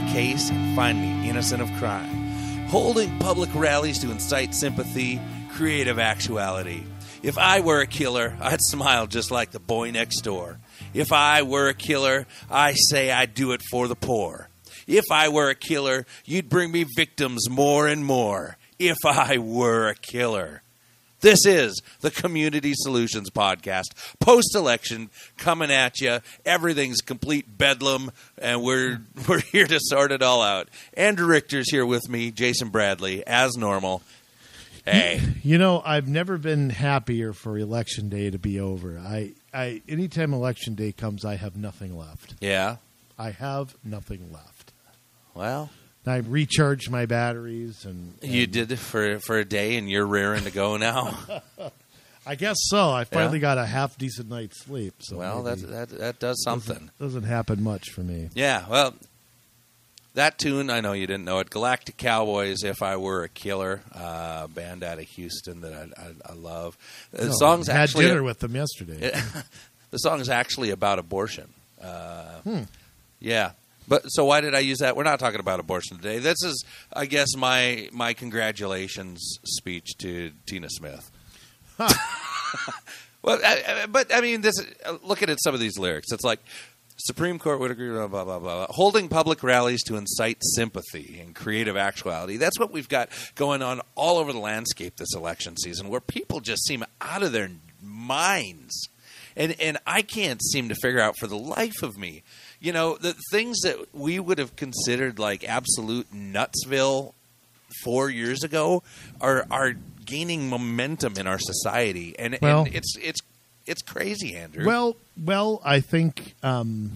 my case and find me innocent of crime. Holding public rallies to incite sympathy, creative actuality. If I were a killer, I'd smile just like the boy next door. If I were a killer, I say I'd do it for the poor. If I were a killer, you'd bring me victims more and more. If I were a killer. This is the Community Solutions Podcast. Post election, coming at you. Everything's complete bedlam, and we're we're here to sort it all out. Andrew Richter's here with me, Jason Bradley, as normal. Hey, You know, I've never been happier for election day to be over. I, I, anytime election day comes, I have nothing left. yeah. I have nothing left. Well, I recharged my batteries, and, you did it for for a day, and you're raring to go now. I guess so. I finally got a half decent night's sleep. So well, that that that does something. doesn't happen much for me. Yeah, well, that tune, I know you didn't know it. Galactic Cowboys, If I Were a Killer, uh, band out of Houston that I, I, I love. The No, song's I had actually dinner with them yesterday. the song is actually about abortion. Uh, Hmm. Yeah. But so why did I use that? We're not talking about abortion today. This is, I guess, my my congratulations speech to Tina Smith. well, I, I- but I mean, this. Looking at some of these lyrics, it's like Supreme Court would agree. Blah blah blah blah. blah. Holding public rallies to incite sympathy and creative actuality. That's what we've got going on all over the landscape this election season, where people just seem out of their minds and and I can't seem to figure out for the life of me, you know, the things that we would have considered like absolute nutsville four years ago are are gaining momentum in our society, and, Well- and it's it's it's crazy, Andrew. Well, well, I think um,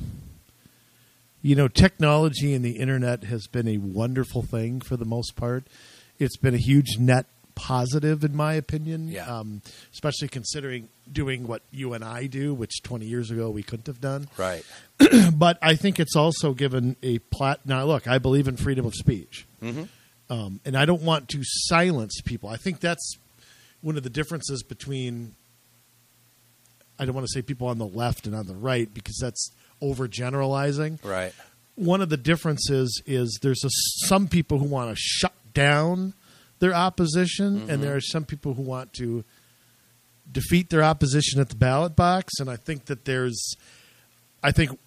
you know technology and the internet has been a wonderful thing for the most part. It's been a huge net positive, in my opinion. Yeah. Um, especially considering doing what you and I do, which 20 years ago we couldn't have done. right, But I think it's also given a plat. Now, look, I believe in freedom of speech, Mhm. um, and I don't want to silence people. I think that's one of the differences between. I don't want to say people on the left and on the right because that's overgeneralizing. right, One of the differences is there's a, some people who want to shut down their opposition, and there are some people who want to defeat their opposition at the ballot box. And I think that there's, I think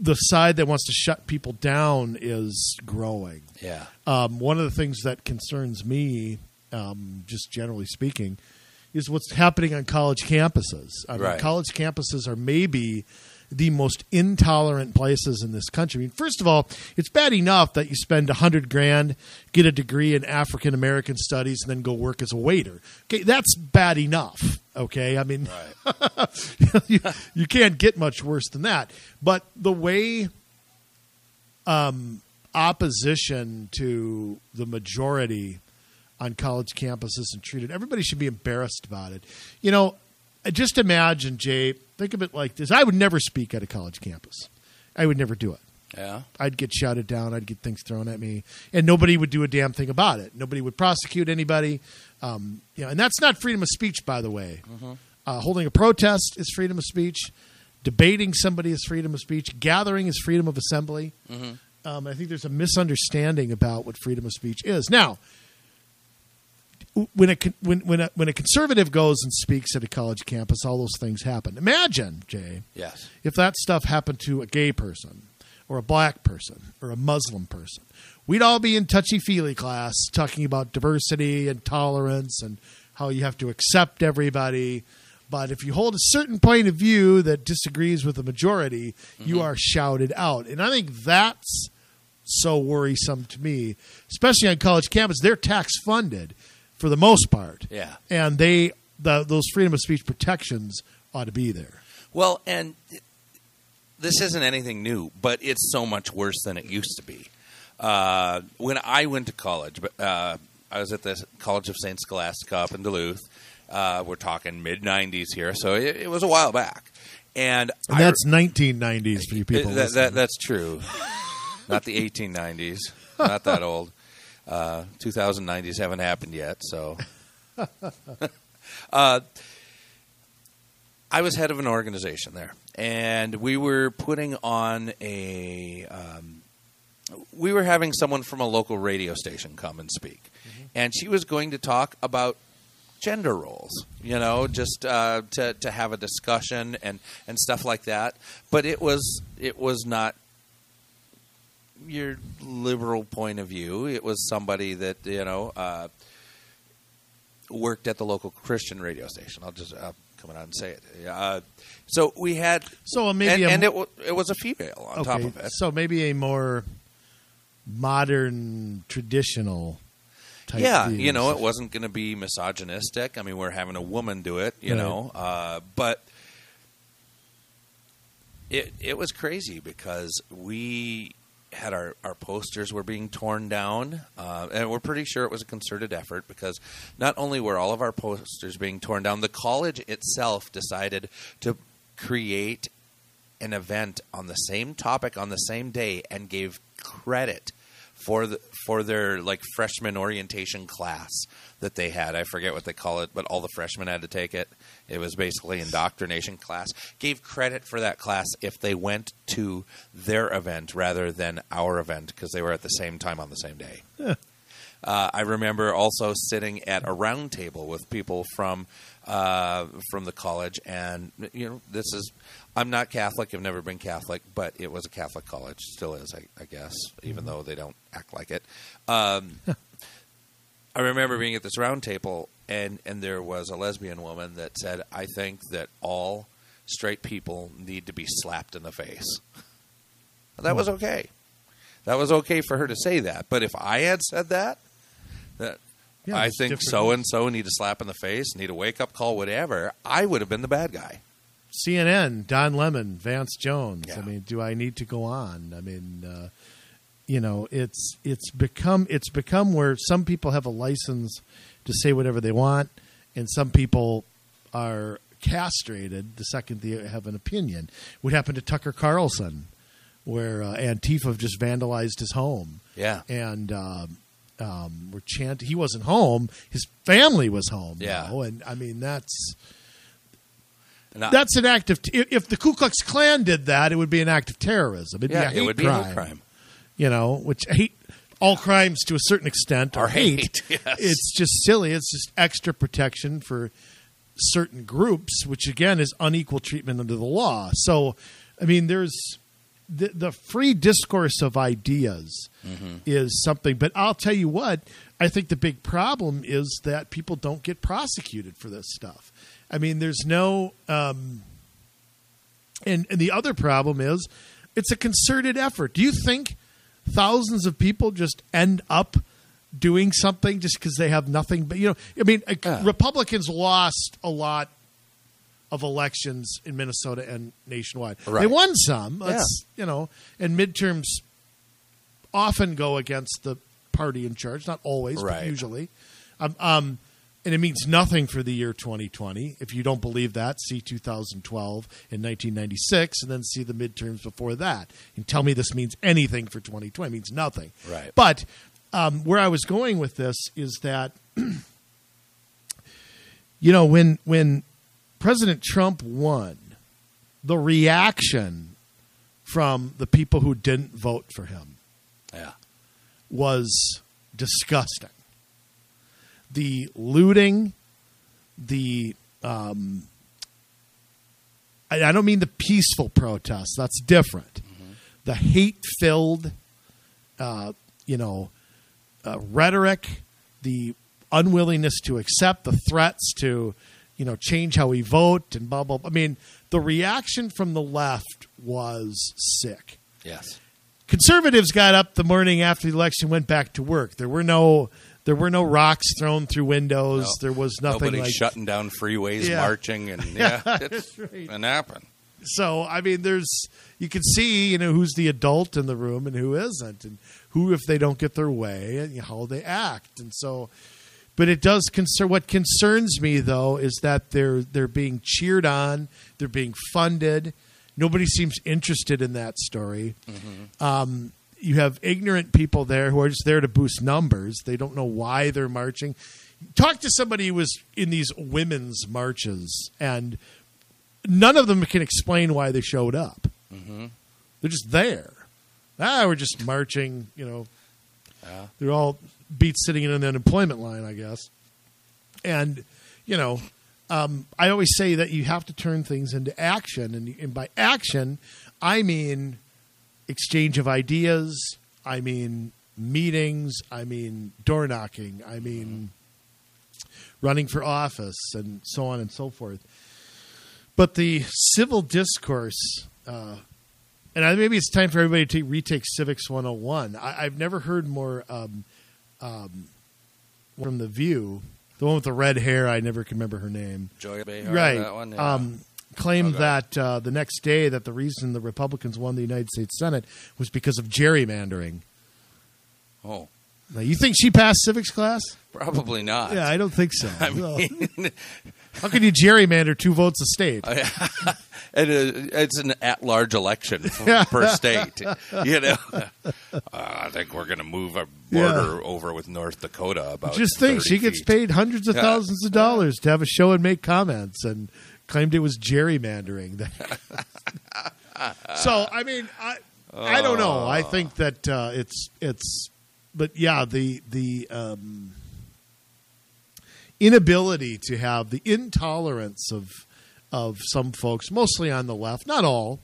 the side that wants to shut people down is growing. yeah, Um, one of the things that concerns me, um, just generally speaking, is what's happening on college campuses. I mean, Right. college campuses are maybe the most intolerant places in this country. I mean, first of all, it's bad enough that you spend a hundred grand, get a degree in African American studies, and then go work as a waiter. Okay, that's bad enough. Okay, I mean, you, you can't get much worse than that. But the way um, opposition to the majority on college campuses and treated, everybody should be embarrassed about it. You know, just imagine, Jay, think of it like this. I would never speak at a college campus. I would never do it. yeah, I'd get shouted down. I'd get things thrown at me, and nobody would do a damn thing about it. Nobody would prosecute anybody. Um, you know, and that's not freedom of speech, by the way. Uh, holding a protest is freedom of speech. Debating somebody is freedom of speech. Gathering is freedom of assembly. Um, I think there's a misunderstanding about what freedom of speech is. Now, when a when when a, when a conservative goes and speaks at a college campus, all those things happen. Imagine, Jay, yes, if that stuff happened to a gay person or a black person or a Muslim person, we'd all be in touchy feely class talking about diversity and tolerance and how you have to accept everybody. But if you hold a certain point of view that disagrees with the majority, you mm-hmm. are shouted out. And I think that's so worrisome to me, especially on college campus. They're tax funded for the most part. yeah. And they the, those freedom of speech protections ought to be there. Well, and this isn't anything new, but it's so much worse than it used to be. Uh, when I went to college, but uh, I was at the College of Saint Scholastica up in Duluth. Uh, we're talking mid '90s here, so it, it was a while back. And, And I- that's 1990s for you people. that, that, that's true. Not the 1890s. Not that old. Uh, 2090s haven't happened yet. So, uh, I was head of an organization there, and we were putting on a. Um, we were having someone from a local radio station come and speak, and she was going to talk about gender roles. You know, just uh, to to have a discussion and and stuff like that. But it was it was not your liberal point of view. It was somebody that you know uh, worked at the local Christian radio station. I'll just uh, come out and say it. Uh, so we had So maybe and, and it w- it was a female on top of it. so maybe a more modern, traditional. Type yeah, you know, it wasn't going to be misogynistic. I mean, we're having a woman do it, you Right. know, uh, but it it was crazy because we had our, our posters were being torn down, uh, and we're pretty sure it was a concerted effort because not only were all of our posters being torn down, the college itself decided to create an event on the same topic on the same day and gave credit for the for their like freshman orientation class that they had. I forget what they call it, but all the freshmen had to take it. It was basically indoctrination class. Gave credit for that class if they went to their event rather than our event because they were at the same time on the same day. Uh, I remember also sitting at a round table with people from uh, from the college, and you know, this is I'm not Catholic. I've never been Catholic, but it was a Catholic college, still is, I, I guess, even though they don't act like it. Um, I remember being at this round table, and and there was a lesbian woman that said, "I think that all straight people need to be slapped in the face." That was okay. That was okay for her to say that. But if I had said that, that Yeah, I think so and so need a slap in the face, need a wake up call, whatever, I would have been the bad guy. CNN, Don Lemon, Van Jones. Yeah. I mean, do I need to go on? I mean, uh, you know, it's it's become it's become where some people have a license to say whatever they want, and some people are castrated the second they have an opinion. What happened to Tucker Carlson, where uh, Antifa just vandalized his home? Yeah. and um, um, were chant. He wasn't home; his family was home. Yeah. though, and I mean that's I- that's an act of. T- if the Ku Klux Klan did that, it would be an act of terrorism. It'd yeah, be a hate it would be crime, a hate crime. You know, which hate all crimes to a certain extent are, Are hate, yes. It's just silly. It's just extra protection for certain groups, which again is unequal treatment under the law. So, I mean, there's the, the free discourse of ideas is something. But I'll tell you what, I think the big problem is that people don't get prosecuted for this stuff. I mean, there's no. Um, and, and the other problem is it's a concerted effort. Do you think thousands of people just end up doing something just because they have nothing? But you know, I mean, uh, Republicans lost a lot of elections in Minnesota and nationwide. Right. They won some. That's you know, and midterms often go against the party in charge. Not always, but usually. Um, um, and it means nothing for the year 2020. If you don't believe that, see 2012 and 1996, and then see the midterms before that, and tell me this means anything for 2020. It means nothing. Right. But um, where I was going with this is that, you know, when when President Trump won, the reaction from the people who didn't vote for him Yeah. was disgusting. The looting, the um, I, I don't mean the peaceful protests. That's different. The hate-filled, uh, you know, uh, rhetoric, the unwillingness to accept the threats to, you know, change how we vote and blah blah. blah. I mean, the reaction from the left was sick Yes. conservatives got up the morning after the election went back to work there were no there were no rocks thrown through windows No. there was nothing Nobody like shutting down freeways, Yeah. marching, and yeah, it's an happen. so i mean there's you can see you know who's the adult in the room and who isn't and who if they don't get their way and how they act and so but it does concern what concerns me though is that they're they're being cheered on they're being funded nobody seems interested in that story um, you have ignorant people there who are just there to boost numbers they don't know why they're marching talk to somebody who was in these women's marches and none of them can explain why they showed up. They're just there. Ah, we're just marching. You know, Yeah. they're all beat sitting in the unemployment line, I guess. And you know, um, I always say that you have to turn things into action, and, and by action, I mean exchange of ideas. I mean meetings. I mean door knocking. I mean running for office, and so on and so forth. But the civil discourse, uh, and I, maybe it's time for everybody to retake Civics 101. I, I've never heard more um, um, from The View. The one with the red hair, I never can remember her name. Joy Behar, right. that one. yeah. um, claimed Okay. that uh, the next day that the reason the Republicans won the United States Senate was because of gerrymandering. oh, Now, you think she passed civics class? probably not. Yeah, I don't think so. I mean, How can you gerrymander two votes a state? and uh, it's an at-large election per state. You know, uh, I think we're going to move a border over with North Dakota about. Just think, 30 she gets paid hundreds of Yeah. thousands of dollars to have a show and make comments, and claimed it was gerrymandering. so, I mean, I I don't know. I think that uh, it's it's, but yeah, the the um, inability to have the intolerance of of some folks, mostly on the left, not all,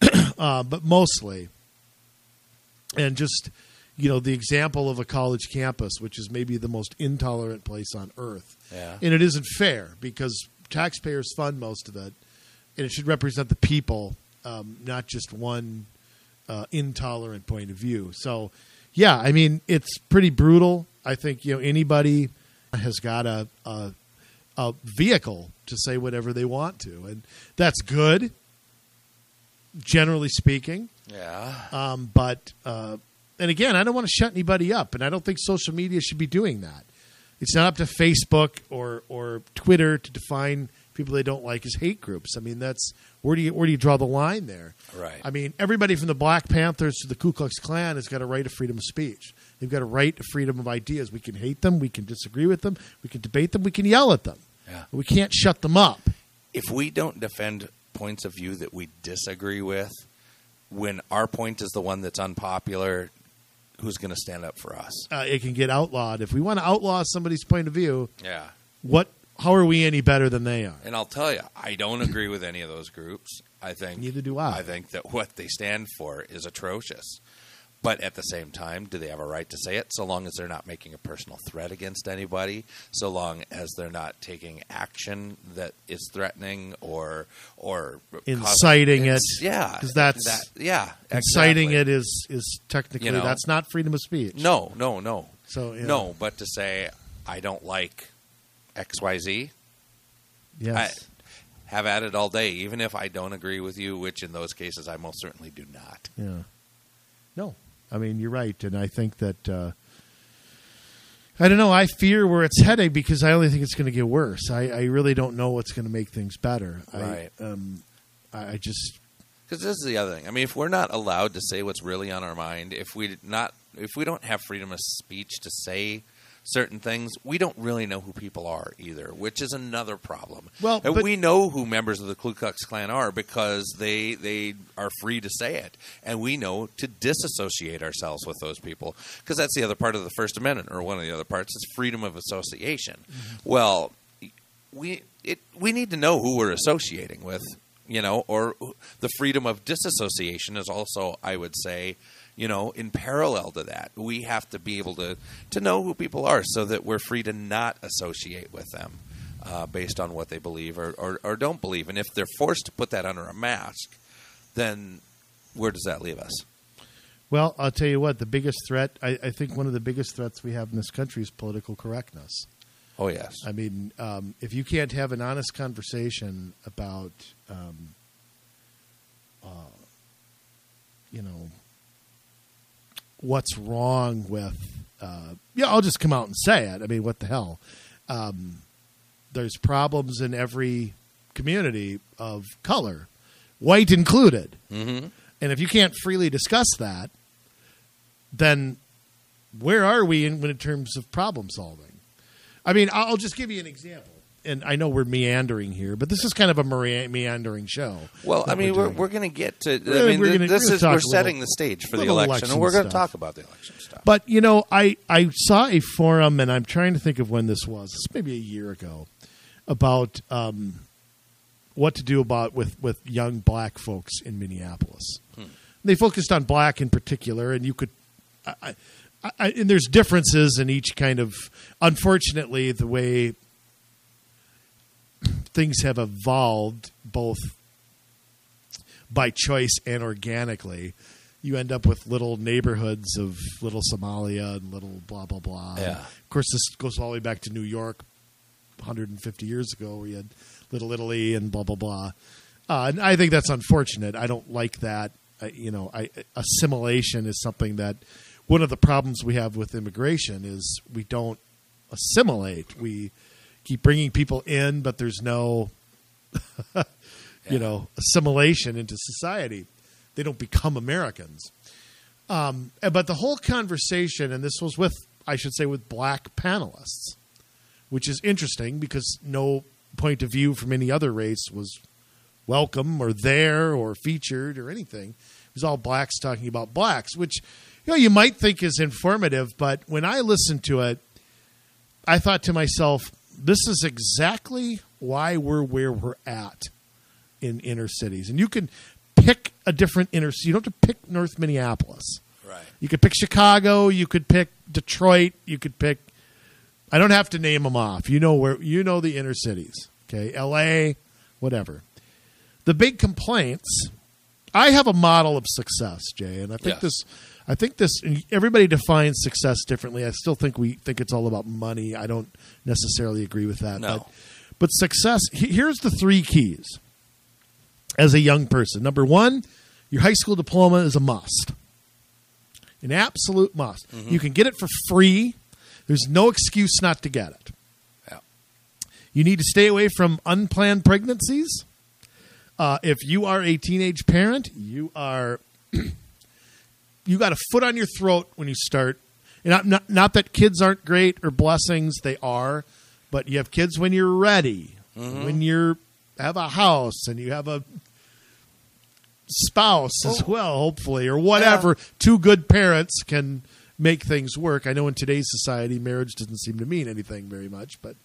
uh, but mostly, and just you know the example of a college campus, which is maybe the most intolerant place on earth, Yeah. and it isn't fair because taxpayers fund most of it, and it should represent the people, um, not just one uh, intolerant point of view. So, yeah, I mean it's pretty brutal. I think you know anybody has got a a, a vehicle to say whatever they want to, and that's good. Generally speaking, Yeah. um, but uh, and again, I don't want to shut anybody up, and I don't think social media should be doing that. It's not up to Facebook or or Twitter to define people they don't like as hate groups. I mean, that's where do you where do you draw the line there? Right. I mean, everybody from the Black Panthers to the Ku Klux Klan has got a right of freedom of speech. They've got a right to freedom of ideas. We can hate them, we can disagree with them, we can debate them, we can yell at them. Yeah. We can't shut them up. if we don't defend points of view that we disagree with, when our point is the one that's unpopular, who's going to stand up for us? Uh, it can get outlawed. If we want to outlaw somebody's point of view, Yeah. what? How are we any better than they are? And I'll tell you, I don't agree with any of those groups. I think Neither do I. I think that what they stand for is atrocious. But at the same time, do they have a right to say it? So long as they're not making a personal threat against anybody, so long as they're not taking action that is threatening or or Inciting it, Yeah, because that's- that, yeah, Inciting exactly. it is is technically You know. that's not freedom of speech. No, no, no, So yeah. no. But to say I don't like X, Y, Z, Yes. have at it all day, even if I don't agree with you, which in those cases I most certainly do not. yeah. No, I mean you're right, and I think that uh, I don't know. I fear where it's heading because I only think it's going to get worse. I, I really don't know what's going to make things better. Right. I, um, I, I just Because this is the other thing. I mean, if we're not allowed to say what's really on our mind, if we not, if we don't have freedom of speech to say certain things, we don't really know who people are either, which is another problem. Well, and but- we know who members of the Ku Klux Klan are because they they are free to say it, and we know to disassociate ourselves with those people because that's the other part of the First Amendment, or one of the other parts is freedom of association. Mm-hmm. Well, we it we need to know who we're associating with, you know, or the freedom of disassociation is also, I would say, you know, in parallel to that, we have to be able to to know who people are so that we're free to not associate with them uh, based on what they believe or, or or don't believe, and if they're forced to put that under a mask, then where does that leave us? well, I'll tell you what. The biggest threat, I, I think, one of the biggest threats we have in this country is political correctness. Oh yes, I mean, um, if you can't have an honest conversation about, um, uh, you know, what's wrong with, uh, yeah, I'll just come out and say it. I mean, what the hell? Um, there's problems in every community of color, white included. mm-hmm. And if you can't freely discuss that, then where are we in, in terms of problem solving? I mean, I'll just give you an example. And I know we're meandering here, but this is kind of a meandering show. Well, I mean, we're we're, we're going to get to. I mean, we're gonna- this we're is we're setting little- the stage for the election, election and we're going to talk about the election stuff. But you know, I I saw a forum, and I'm trying to think of when this was. It's maybe a year ago, about um, what to do about with with young black folks in Minneapolis. They focused on black in particular, and you could. I, I, I, and there's differences in each kind of. Unfortunately, the way things have evolved, both by choice and organically, you end up with little neighborhoods of little Somalia and little blah blah blah. Yeah. Of course, this goes all the way back to New York, 150 years ago, you had Little Italy and blah blah blah. Uh, and I think that's unfortunate. I don't like that. Uh, you know, I, assimilation is something that one of the problems we have with immigration is we don't assimilate. We keep bringing people in, but there's no you know assimilation into society. They don't become Americans. Um, but the whole conversation, and this was with, I should say, with black panelists, which is interesting because no point of view from any other race was welcome or there or featured or anything. It was all blacks talking about blacks, which you know you might think is informative, but when I listened to it, I thought to myself, this is exactly why we're where we're at in inner cities. And you can pick a different inner city. You don't have to pick North Minneapolis. Right. You could pick Chicago, you could pick Detroit, you could pick I don't have to name them off. You know where you know the inner cities. Okay? LA, whatever. The big complaints I have a model of success, Jay, and I think Yes. this I think this everybody defines success differently. I still think we think it's all about money. I don't necessarily agree with that. No. But but success here's the three keys as a young person. Number 1, your high school diploma is a must. An absolute must. You can get it for free. There's no excuse not to get it. Yeah. You need to stay away from unplanned pregnancies. Uh, if you are a teenage parent, you are you got a foot on your throat when you start. And not, not not that kids aren't great or blessings, they are, but you have kids when you're ready, mm-hmm. when you're have a house and you have a spouse as oh. well, hopefully, or whatever. Two good parents can make things work. I know in today's society, marriage doesn't seem to mean anything very much, but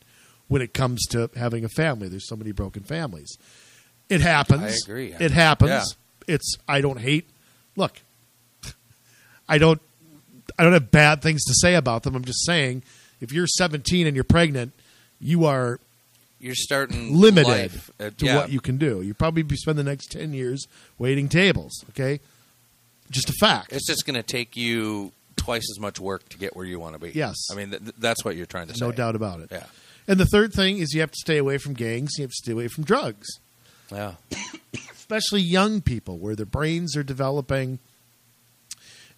when it comes to having a family, there's so many broken families. It happens. I agree. It happens. Yeah. It's I don't hate. Look, I don't. I don't have bad things to say about them. I'm just saying, if you're 17 and you're pregnant, you are You're starting limited at- uh, to yeah. what you can do. You probably be spend the next 10 years waiting tables. Okay, just a fact. It's just going to take you twice as much work to get where you want to be. Yes. I mean th- th- that's what you're trying to say. no doubt about it. Yeah. And the third thing is you have to stay away from gangs. You have to stay away from drugs. Yeah. especially young people where their brains are developing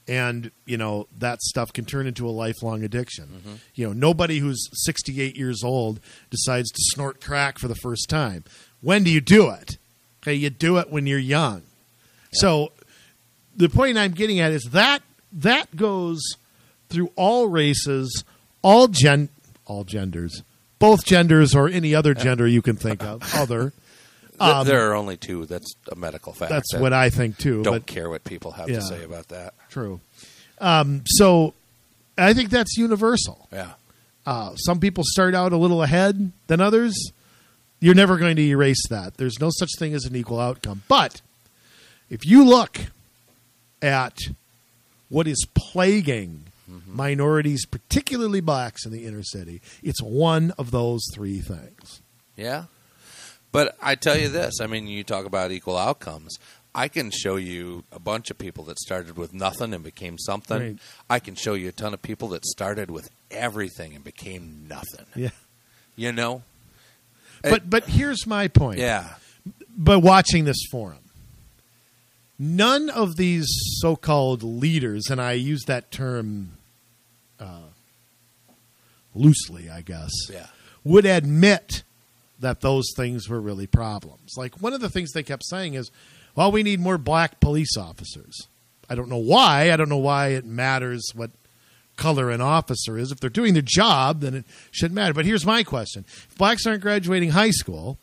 and you know that stuff can turn into a lifelong addiction. Mm-hmm. You know nobody who's 68 years old decides to snort crack for the first time. When do you do it? Okay you do it when you're young. So the point i'm getting at is that that goes through all races all gen all genders both genders or any other gender you can think of other. Th- Um, there are only two. That's a medical fact. that's That- what i think too don't but care what people have Yeah. to say about that. True. Um, so I think that's universal. Yeah. Uh, some people start out a little ahead than others. You're never going to erase that. There's no such thing as an equal outcome. But if you look at what is plaguing minorities, particularly blacks in the inner city, it's one of those three things. Yeah. But I tell you this, I mean, you talk about equal outcomes. I can show you a bunch of people that started with nothing and became something. Right. I can show you a ton of people that started with everything and became nothing. Yeah. You know? But but here's my point. Yeah. by watching this forum. None of these so-called leaders, and I use that term uh, loosely, I guess, Yeah. would admit that those things were really problems. Like one of the things they kept saying is, "Well, we need more black police officers." I don't know why. I don't know why it matters what color an officer is. If they're doing their job, then it shouldn't matter. But here's my question: If blacks aren't graduating high school,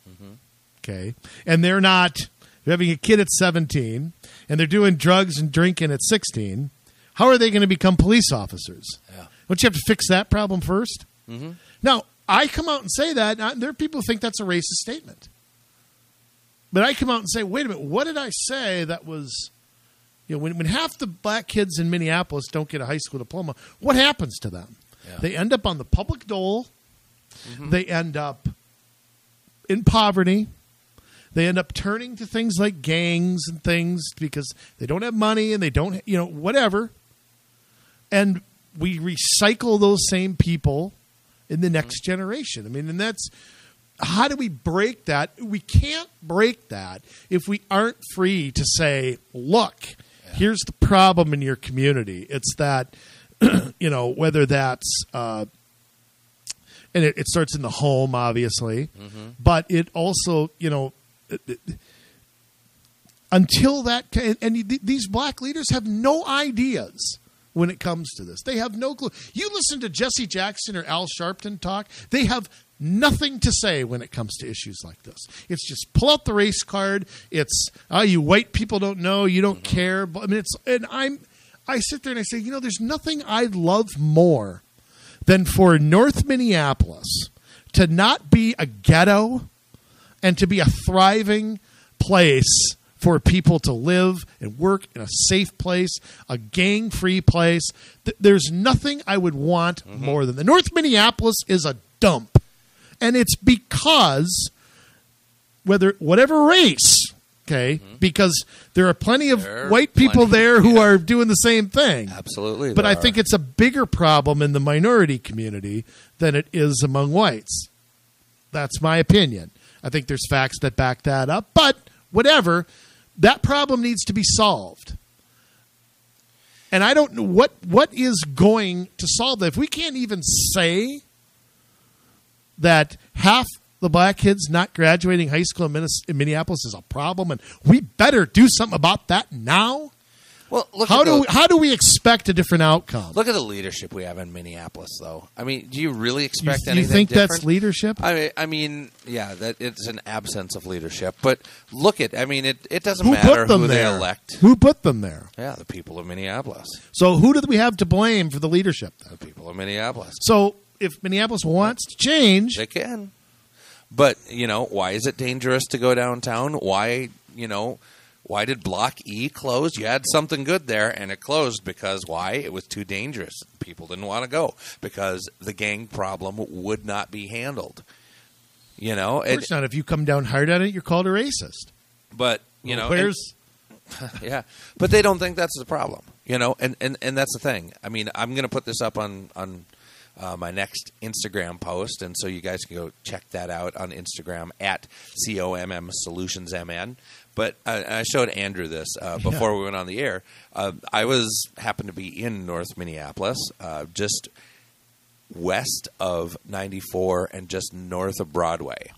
okay, and they're not they're having a kid at 17, and they're doing drugs and drinking at 16, how are they going to become police officers? Yeah. Don't you have to fix that problem 1st Mm-hmm. Now, I come out and say that. and There are people who think that's a racist statement. But I come out and say, wait a minute, what did I say that was, you know, when, when half the black kids in Minneapolis don't get a high school diploma, what happens to them? Yeah. They end up on the public dole. Mm-hmm. They end up in poverty. They end up turning to things like gangs and things because they don't have money and they don't, you know, whatever. And we recycle those same people in the next generation. I mean, and that's how do we break that? We can't break that if we aren't free to say, look, here's the problem in your community. It's that, you know, whether that's, uh, and it, it starts in the home, obviously, but it also, you know, it- it- until that, and these black leaders have no ideas when it comes to this. They have no clue. You listen to Jesse Jackson or Al Sharpton talk, they have nothing to say when it comes to issues like this. It's just pull out the race card. It's oh, you white people don't know, you don't mm-hmm. care. But I mean, it's and I'm I sit there and I say, you know, there's nothing I'd love more than for North Minneapolis to not be a ghetto and to be a thriving place for people to live and work in a safe place, a gang free place. Th- There's nothing I would want mm-hmm. more than that. North Minneapolis is a dump. And it's because whether whatever race, okay, mm-hmm. because there are plenty of There white people there who yeah. are doing the same thing. Absolutely. But I are. think it's a bigger problem in the minority community than it is among whites. That's my opinion. I think there's facts that back that up, but whatever, that problem needs to be solved. And I don't know what what is going to solve that. If we can't even say that half the black kids not graduating high school in in Minneapolis is a problem, and we better do something about that now. Well, look How at do the, we, how do we expect a different outcome? look at the leadership we have in Minneapolis, though. I mean, do you really expect you anything You think different? that's leadership? I mean, I mean, yeah, that it's an absence of leadership. But look at, I mean, it, it doesn't who matter put them who there? they elect. Who put them there? Yeah, the people of Minneapolis. So who do we have to blame for the leadership? Then? The people of Minneapolis. So if Minneapolis wants to change, They can. But, you know, why is it dangerous to go downtown? Why, you know, why did Block E close? You had something good there and it closed because why? It was too dangerous. People didn't want to go because the gang problem would not be handled. You know, of it, course not. If you come down hard on it, you're called a racist. but you know, where's yeah, but they don't think that's the problem, you know, and and and that's the thing. I mean, I'm going to put this up on on uh, my next Instagram post, and so you guys can go check that out on Instagram at comm solutions mn. But I, I showed Andrew this uh, before we went on the air. Uh, I was happened to be in North Minneapolis, uh, just west of 94 and just north of Broadway.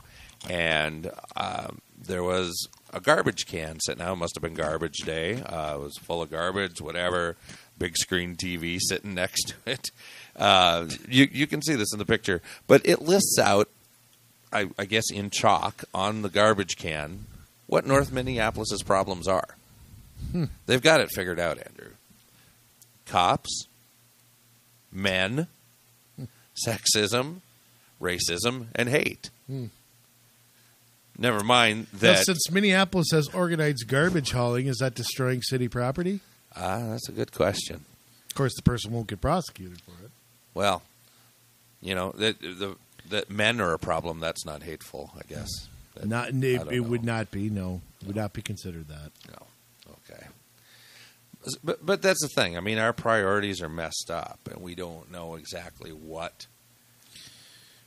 And um, there was a garbage can sitting out. It must have been garbage day. Uh, it was full of garbage, whatever. Big screen TV sitting next to it. Uh, you, you can see this in the picture. But it lists out, I, I guess in chalk, on the garbage can, what North Minneapolis's problems are. Hmm. They've got it figured out, Andrew. Cops, men, hmm. sexism, racism, and hate. Hmm. Never mind Now, that. since Minneapolis has organized garbage hauling, is that destroying city property? Ah, that's a good question. Of course, the person won't get prosecuted for it. Well, you know that the that men are a problem. That's not hateful, I guess. Not it, it would not be. No, it would not be considered that. No. Okay. But but that's the thing. I mean, our priorities are messed up, and we don't know exactly what.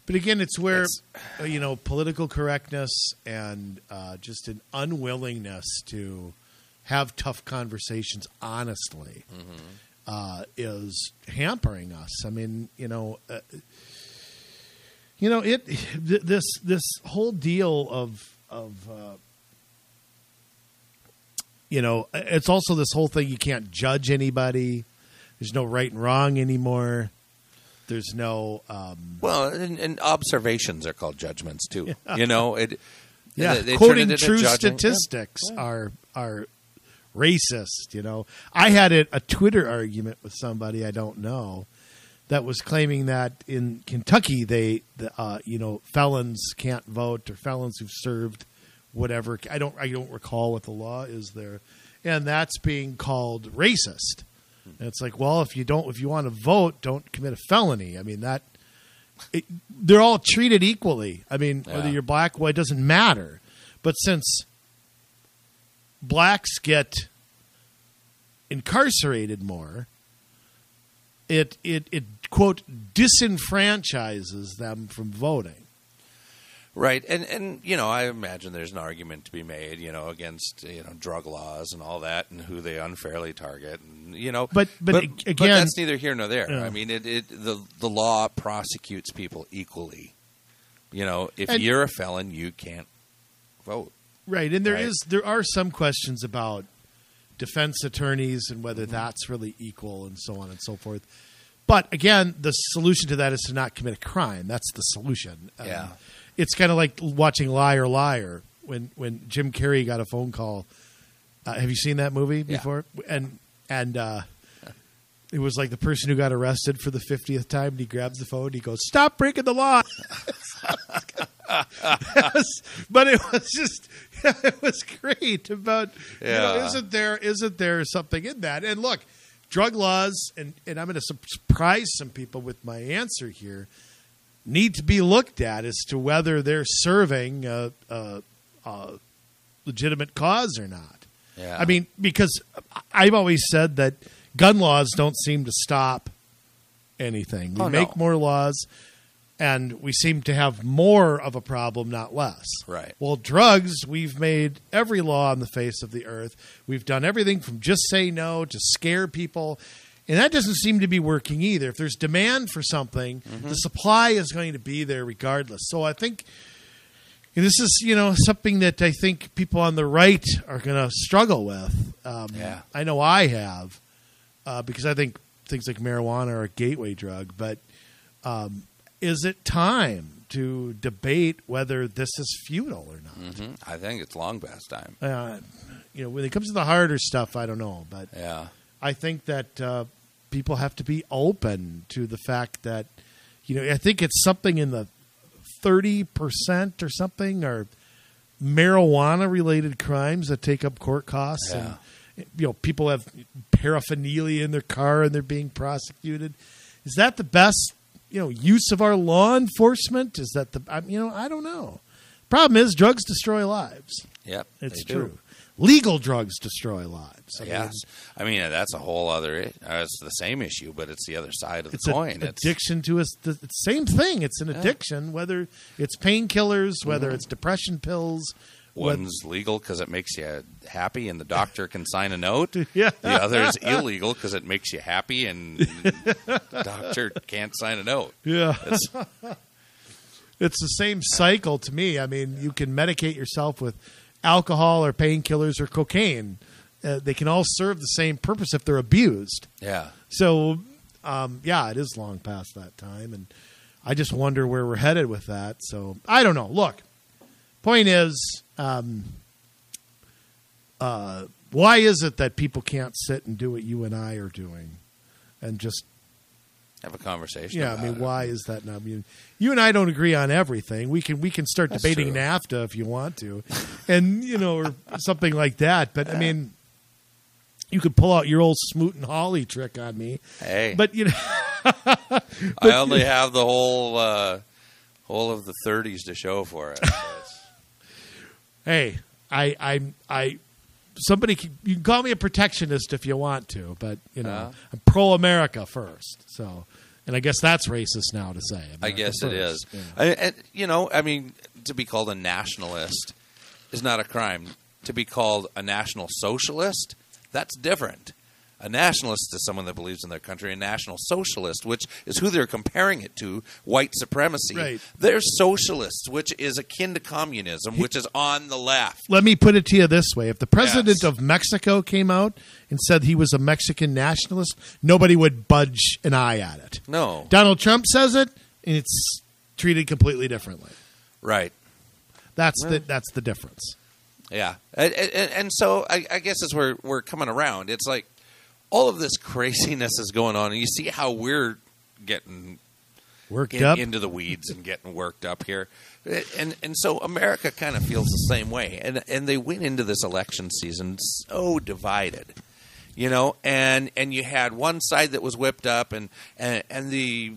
But again, it's where It's- uh, you know political correctness and uh, just an unwillingness to have tough conversations honestly uh, is hampering us. I mean, you know, uh, you know it. Th- this this whole deal of of uh, you know, it's also this whole thing you can't judge anybody. There's no right and wrong anymore. There's no um, Well, and, and observations are called judgments too. You know, it. yeah, they- they quoting true statistics are are racist. You know, I had a, a Twitter argument with somebody I don't know that was claiming that in Kentucky they, the, uh, you know, felons can't vote or felons who've served whatever. I don't I don't recall what the law is there, and that's being called racist. And it's like, well, if you don't, if you want to vote, don't commit a felony. I mean that. It, they're all treated equally. I mean, whether you're black, white doesn't matter. But since blacks get incarcerated more, it it it quote disenfranchises them from voting. Right, and and you know, I imagine there's an argument to be made, you know, against you know drug laws and all that, and who they unfairly target, and you know, But- but ag- again- that's neither here nor there. Yeah. I mean, it, it the the law prosecutes people equally. You know, if And- you're a felon, you can't vote. Right, and there Right. is there are some questions about defense attorneys and whether that's really equal and so on and so forth. But again, the solution to that is to not commit a crime. That's the solution. Um, Yeah. it's kind of like watching Liar Liar when when Jim Carrey got a phone call. Uh, have you seen that movie Yeah. before? And and uh, it was like the person who got arrested for the fiftieth time. And he grabs the phone. And he goes, "Stop breaking the law." but it was just it was great about you know isn't there isn't there something in that and look drug laws and and I'm going to surprise some people with my answer here need to be looked at as to whether they're serving a, a, a legitimate cause or not. Yeah, I mean because I've always said that gun laws don't seem to stop anything. We Oh, no. make more laws and we seem to have more of a problem, not less. Right. Well, drugs, we've made every law on the face of the earth. We've done everything from just say no to scare people. And that doesn't seem to be working either. If there's demand for something, Mm-hmm. the supply is going to be there regardless. So I think this is, you know, something that I think people on the right are going to struggle with. Um, Yeah. I know I have uh, because I think things like marijuana are a gateway drug. But um, is it time to debate whether this is futile or not? hmm I think it's long past time. Uh, you know, when it comes to the harder stuff, I don't know, but Yeah, I think that uh, people have to be open to the fact that, you know, I think it's something in the thirty percent or something or marijuana related crimes that take up court costs, and you know, people have paraphernalia in their car and they're being prosecuted. Is that the best, you know, use of our law enforcement? Is that the, you know, I don't know. Problem is, drugs destroy lives. yep, It's they do. true. Legal drugs destroy lives. I mean, Yes, I mean that's a whole other. Uh, it's the same issue, but it's the other side of the it's a- coin. It's addiction to us. The the same thing. It's an addiction, whether it's painkillers, whether Mm-hmm. it's depression pills. What- one's legal because it makes you happy, and the doctor can sign a note. Yeah. The other's illegal because it makes you happy, and the doctor can't sign a note. yeah, It's, it's the same cycle to me. I mean, you can medicate yourself with alcohol or painkillers or cocaine. Uh, they can all serve the same purpose if they're abused. yeah, So, um, yeah, it is long past that time, and I just wonder where we're headed with that. So I don't know. Look, point is, um, uh, why is it that people can't sit and do what you and I are doing, and just have a conversation. yeah? I mean, it. why is that not? I mean, you and I don't agree on everything. We can we can start That's debating true. NAFTA if you want to, and you know, or something like that. But I mean. You could pull out your old Smoot and Hawley trick on me, Hey, but you know, I only have the whole uh, whole of the 30s to show for it. So hey, I, I, I, somebody, can, you can call me a protectionist if you want to, but you know, Uh. I'm pro America first. So, and I guess that's racist now to say. I guess it first. is. Yeah. I, and, you know, I mean, to be called a nationalist is not a crime. To be called a national socialist, that's different. A nationalist is someone that believes in their country. A national socialist, which is who they're comparing it to, white supremacy. Right. They're socialists, which is akin to communism, which is on the left. Let me put it to you this way: If the president Yes. of Mexico came out and said he was a Mexican nationalist, nobody would budge an eye at it. No. Donald Trump says it, and it's treated completely differently. Right. That's the that's the difference. Yeah, and, and, and so I, I guess as we're we're coming around, it's like all of this craziness is going on, and you see how we're getting Worked in, up. into the weeds and getting worked up here, and and so America kind of feels the same way, and and they went into this election season so divided, you know, and and you had one side that was whipped up, and and and the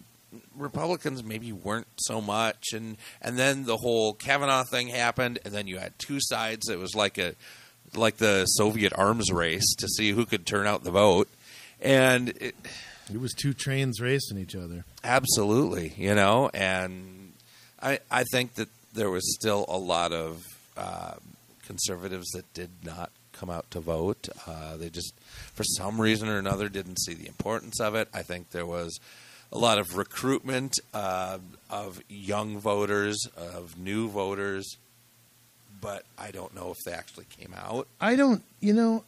Republicans maybe weren't so much, and and then the whole Kavanaugh thing happened, and then you had two sides. It was like a like the Soviet arms race to see who could turn out the vote, and it, it was two trains racing each other. absolutely, you know, and I I think that there was still a lot of uh, conservatives that did not come out to vote. Uh, they just, for some reason or another, didn't see the importance of it. I think there was a lot of recruitment uh, of young voters, of new voters, but I don't know if they actually came out. I don't, you know,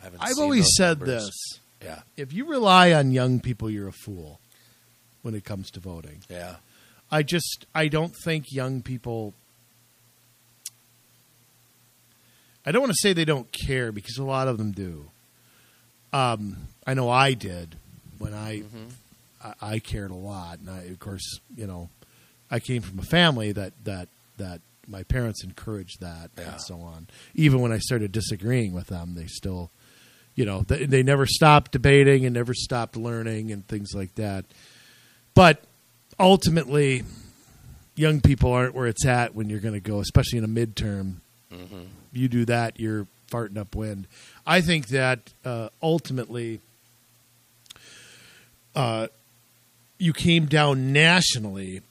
I haven't I've seen always said numbers. this: Yeah, if you rely on young people, you're a fool when it comes to voting. yeah, I just I don't think young people I don't want to say they don't care because a lot of them do. Um, I know I did when I, I I cared a lot, and I, of course, you know, I came from a family that that that my parents encouraged that Yeah. and so on. Even when I started disagreeing with them, they still, you know, they, they never stopped debating and never stopped learning and things like that. But ultimately, young people aren't where it's at when you're going to go, especially in a midterm. You do that, you're farting upwind. I think that uh, ultimately, uh, you came down nationally.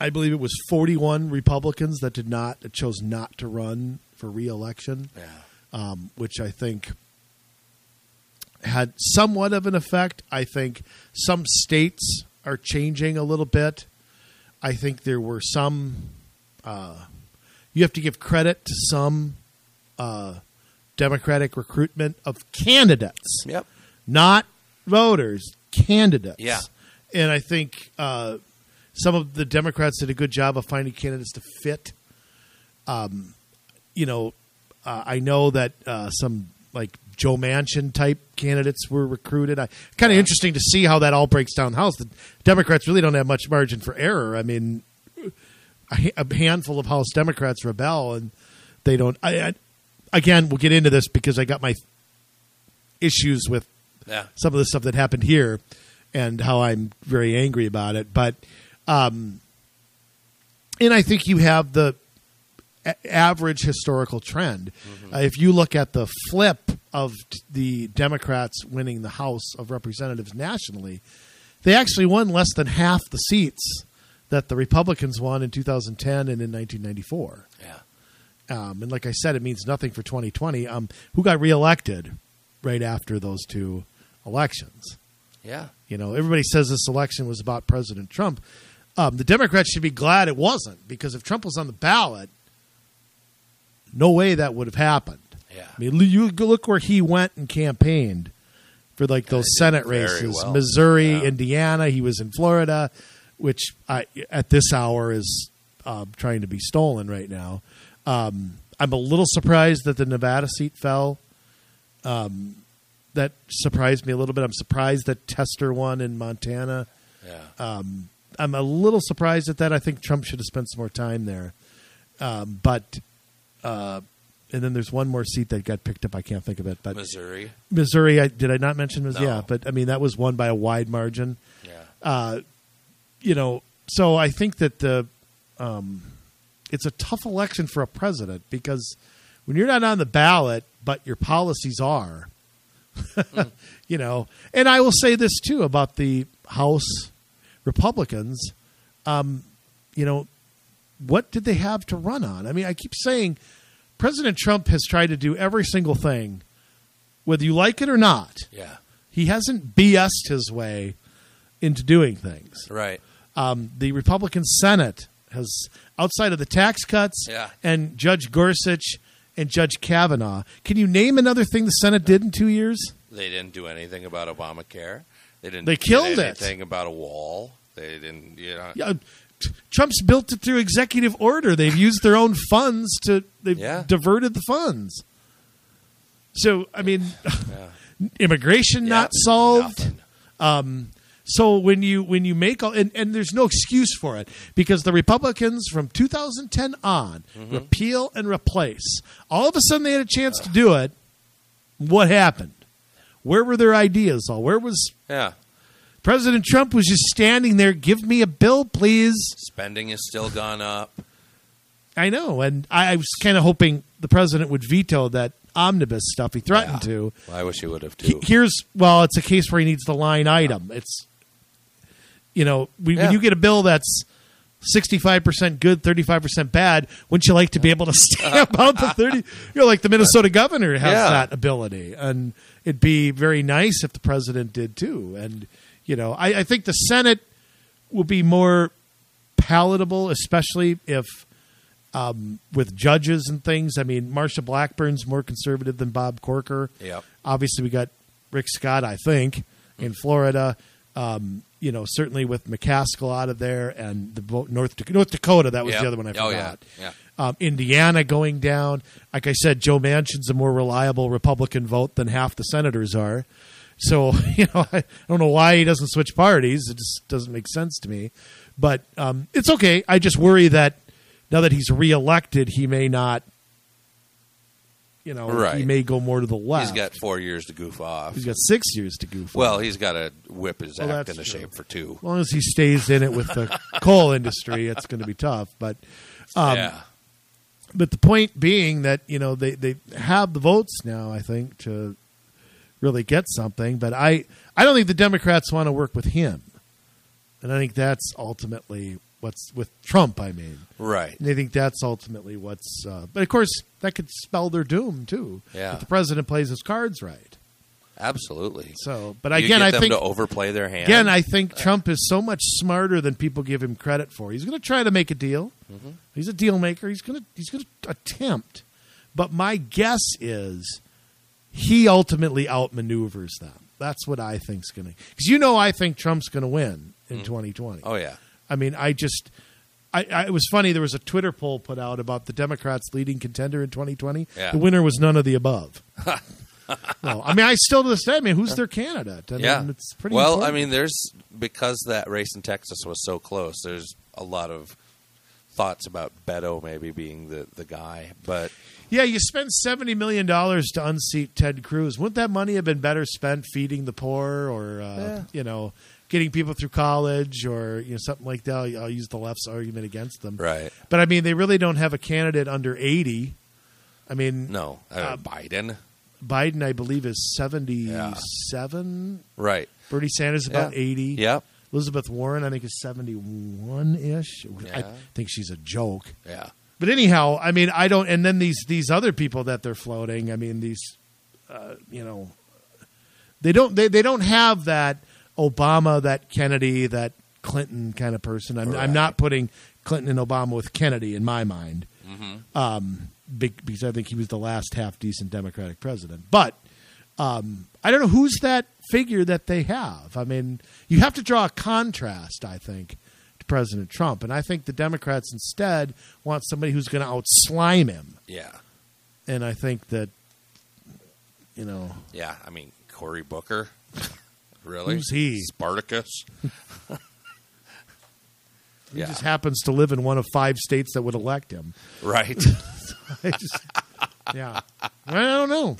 I believe it was 41 Republicans that did not that chose not to run for reelection yeah. um, which I think had somewhat of an effect. I think some states are changing a little bit. I think there were some. Uh, you have to give credit to some uh, Democratic recruitment of candidates, Yep. not voters, candidates. Yeah. and I think uh, some of the Democrats did a good job of finding candidates to fit. Um, you know, uh, I know that uh, some like Joe Manchin type candidates were recruited. I kind of interesting to see how that all breaks down the house. The Democrats really don't have much margin for error. I mean, a, a handful of House Democrats rebel, and they don't. I, I again, we'll get into this because I got my issues with Yeah. some of the stuff that happened here and how I'm very angry about it. But, um, and I think you have the average historical trend. Uh, if you look at the flip of t- the Democrats winning the House of Representatives nationally, they actually won less than half the seats that the Republicans won in 2010 and in 1994. Yeah. Um, and like I said, it means nothing for 2020. Um, who got reelected right after those two elections? Yeah. You know, everybody says this election was about President Trump. Um, the Democrats should be glad it wasn't because if Trump was on the ballot, no way that would have happened. Yeah. I mean, you look where he went and campaigned for like those did Senate races, well. Missouri, Yeah. Indiana. He was in Florida, which I, at this hour is uh, trying to be stolen right now. Um, I'm a little surprised that the Nevada seat fell. Um, that surprised me a little bit. I'm surprised that Tester won in Montana. Yeah. I'm a little surprised at that. I think Trump should have spent some more time there. Um, but uh, and then there's one more seat that got picked up. I can't think of it, but Missouri. Missouri. I, did I not mention Missouri? No. Yeah, but I mean that was won by a wide margin. Yeah. Uh, you know, so I think that the um, it's a tough election for a president because when you're not on the ballot, but your policies are, you know. And I will say this too about the House Republicans. Um, you know, what did they have to run on? I mean, I keep saying President Trump has tried to do every single thing whether you like it or not. Yeah. He hasn't BS'd his way into doing things. Right. Um, the Republican Senate has, outside of the tax cuts Yeah. and Judge Gorsuch and Judge Kavanaugh, can you name another thing the Senate did in two years? They didn't do anything about Obamacare. They didn't. They killed it. anything about a wall. They didn't. You know. Yeah, Trump's built it through executive order. They've used their own funds to they've Yeah. diverted the funds. So I mean, Yeah. immigration not solved. nothing. So when you when you make all and, and there's no excuse for it because the Republicans from 2010 on Mm-hmm. repeal and replace. All of a sudden they had a chance to do it. What happened? Where were their ideas all? Where was Yeah. President Trump was just standing there, give me a bill, please. Spending has still gone up. I know, and I, I was kind of hoping the president would veto that omnibus stuff he threatened Yeah. to. Well, I wish he would have He- too. Here's well, it's a case where he needs the line item. It's you know we, Yeah. when you get a bill that's sixty five percent good, thirty five percent bad. Wouldn't you like to be able to stamp out the thirty? You know, like the Minnesota governor has Yeah. that ability, and it'd be very nice if the president did too. And you know, I, I think the Senate will be more palatable, especially if um, with judges and things. I mean, Marsha Blackburn's more conservative than Bob Corker. Yep. Obviously, we got Rick Scott, I think, in Florida. Um, you know, certainly with McCaskill out of there and the North Dakota, North Dakota. That was Yep. the other one I Oh, yeah. forgot. Yeah. Um, Indiana going down. Like I said, Joe Manchin's a more reliable Republican vote than half the senators are. So you know, I don't know why he doesn't switch parties. It just doesn't make sense to me. But um, it's okay. I just worry that now that he's reelected, he may not. You know, he may go more to the left. He's got four years to goof off. He's got six years to goof. Off. Well, on. he's got to whip his Well, act into true. shape for two. as long as he stays in it with the coal industry, it's going to be tough. But um, yeah. But the point being that you know they they have the votes now. I think to really get something. But I I don't think the Democrats want to work with him, and I think that's ultimately what's with Trump. I mean, Right. and I think that's ultimately what's. Uh, but of course, that could spell their doom too. Yeah. if the president plays his cards right. Absolutely. So, but you again, I them think to overplay their hand. Again, I think Trump is so much smarter than people give him credit for. He's going to try to make a deal. Mm-hmm. He's a deal maker. He's going to he's going to attempt. But my guess is he ultimately outmaneuvers them. That's what I think's going to. Because you know, I think Trump's going to win in 2020. oh yeah. I mean, I just. I, I, it was funny. There was a Twitter poll put out about the Democrats' leading contender in 2020. Yeah. The winner was none of the above. no, I mean, I still to this day. I mean, who's their candidate? I yeah. mean, it's pretty. well, important. I mean, there's because that race in Texas was so close. There's a lot of thoughts about Beto maybe being the the guy, but Yeah, you spend seventy million dollars to unseat Ted Cruz. Wouldn't that money have been better spent feeding the poor, or uh, Yeah. you know, getting people through college, or you know, something like that? I'll, I'll use the left's argument against them. right. But I mean, they really don't have a candidate under eighty. I mean, No, uh, Uh, Biden. Biden, I believe, is seventy-seven. Right. Bernie Sanders is about Yeah. eighty. Yep. Elizabeth Warren, I think, is seventy-one ish. I think she's a joke. Yeah. But anyhow, I mean, I don't. And then these these other people that they're floating. I mean, these, uh, you know, they don't they, they don't have that Obama, that Kennedy, that Clinton kind of person. I'm, I'm not putting Clinton and Obama with Kennedy in my mind, Mm-hmm. um, big, because I think he was the last half decent Democratic president. But um, I don't know who's that figure that they have. I mean, you have to draw a contrast. I think to President Trump, and I think the Democrats instead want somebody who's going to outslime him. Yeah. And I think that you know Yeah. I mean, Cory Booker. really? Who's he? Spartacus. he Yeah. just happens to live in one of five states that would elect him. Right. Just, yeah, I don't know.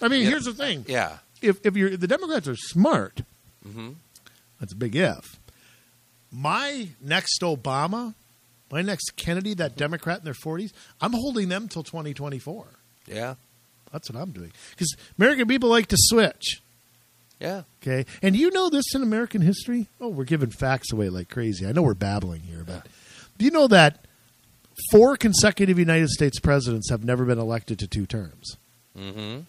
I mean, Yeah. here's the thing: yeah. if if you're the Democrats are smart, Mhm. that's a big if. My next Obama, my next Kennedy, that Democrat in their forties, I'm holding them till 2024. Yeah. That's what I'm doing because American people like to switch. Yeah. Okay, and you know this in American history? Oh, we're giving facts away like crazy. I know we're babbling here, but do you know that four consecutive United States presidents have never been elected to two terms? Mm-hmm.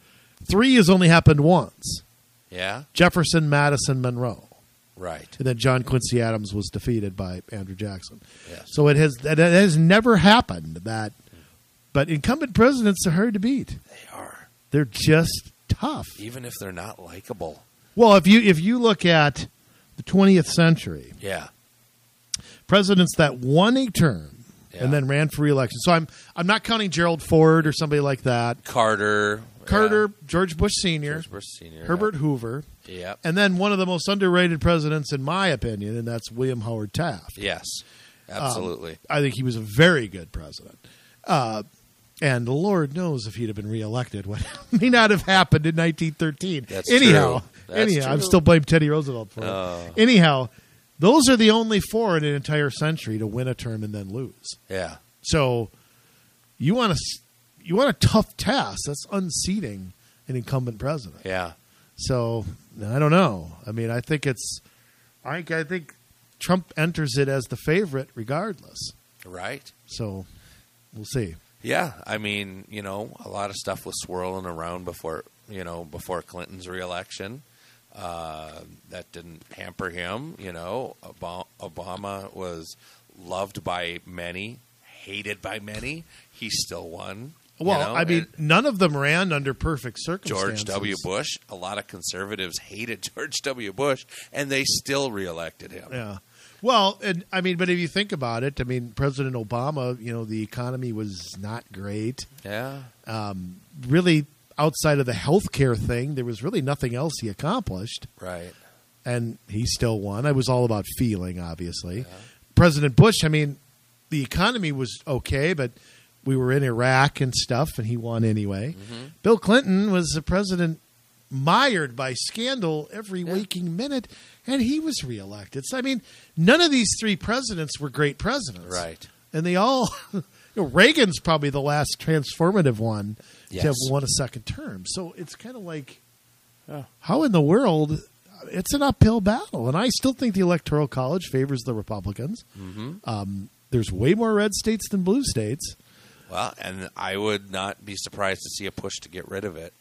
Three has only happened once Yeah. Jefferson, Madison, Monroe. Right. And then John Quincy Adams was defeated by Andrew Jackson. Yes. So it has it has never happened that, but incumbent presidents are hard to beat. They are. They're just tough. Even if they're not likable. Well, if you if you look at the 20th century, Yeah. presidents that won a term Yeah. and then ran for reelection. So I'm I'm not counting Gerald Ford or somebody like that. Carter. Carter, yeah. George Bush Senior, George Bush Senior. Herbert Hoover, Yep. and then one of the most underrated presidents, in my opinion, and that's William Howard Taft. Yes. Absolutely. I think he was a very good president. Uh, and the Lord knows if he'd have been reelected, what may not have happened in 1913. That's anyhow, true. That's anyhow, I'm still blaming Teddy Roosevelt for Oh. it. Anyhow, those are the only four in an entire century to win a term and then lose. yeah. So you want a you want a tough task. That's unseating an incumbent president. Yeah. So I don't know. I mean, I think it's. I think, I think Trump enters it as the favorite, regardless. Right. So we'll see. Yeah, I mean, you know, a lot of stuff was swirling around before, you know, before Clinton's reelection. Uh, that didn't hamper him. You know, Obama, was loved by many, hated by many. He still won. you Well, know, I mean, none of them ran under perfect circumstances. George W. Bush. A lot of conservatives hated George W. Bush, and they still reelected him. Yeah. Well, and I mean, but if you think about it, I mean, President Obama, you know, the economy was not great. Yeah. Really, outside of the healthcare thing, there was really nothing else he accomplished. Right. and he still won. I was all about feeling, obviously. President Bush, I mean, the economy was okay, but we were in Iraq and stuff, and he won anyway. Mm-hmm. Bill Clinton was a president mired by scandal every waking minute, and he was reelected. So, I mean, none of these three presidents were great presidents. Right. And they all, you know, Reagan's probably the last transformative one to have won a second term. So it's kind of like, how in the world? It's an uphill battle, and I still think the Electoral College favors the Republicans. Mm-hmm. Um, there's way more red states than blue states. Well, and I would not be surprised to see a push to get rid of it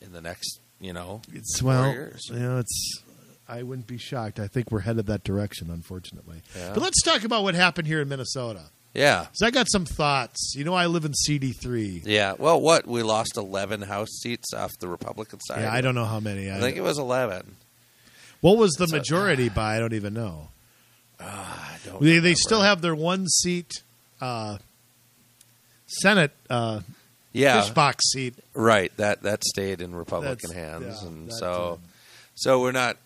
in the next, you know, It's four well, years. you know, it's. I wouldn't be shocked. I think we're headed that direction, unfortunately. Yeah. But let's talk about what happened here in Minnesota. Yeah. So I got some thoughts. You know, I live in CD three. Yeah. Well, what? We lost 11 House seats off the Republican side. Yeah, I don't know how many. I think it was 11. What was the So- majority by? I don't even know. I don't They, they still have their one seat uh, Senate uh, yeah, box seat. right. That that stayed in Republican That's- hands, yeah, and so uh, so we're not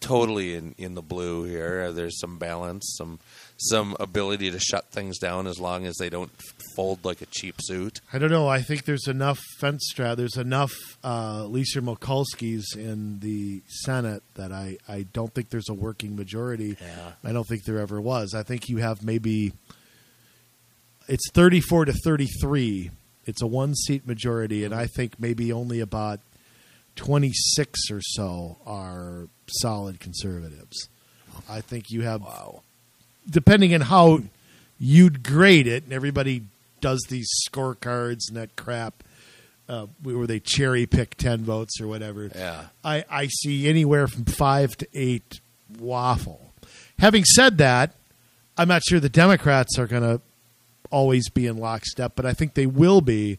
totally in in the blue here. There's some balance, some some ability to shut things down as long as they don't fold like a cheap suit. I don't know. I think there's enough fence strap. There's enough uh, Lisa Murkowskis in the Senate that I, I don't think there's a working majority. Yeah. I don't think there ever was. I think you have maybe it's 34 to 33. It's a one seat majority, and I think maybe only about 26 or so are solid conservatives. I think you have Wow. Depending on how you'd grade it, and everybody does these scorecards and that crap, uh, where they cherry pick ten votes or whatever. Yeah. I, I see anywhere from five to eight waffle. Having said that, I'm not sure the Democrats are going to always be in lockstep, but I think they will be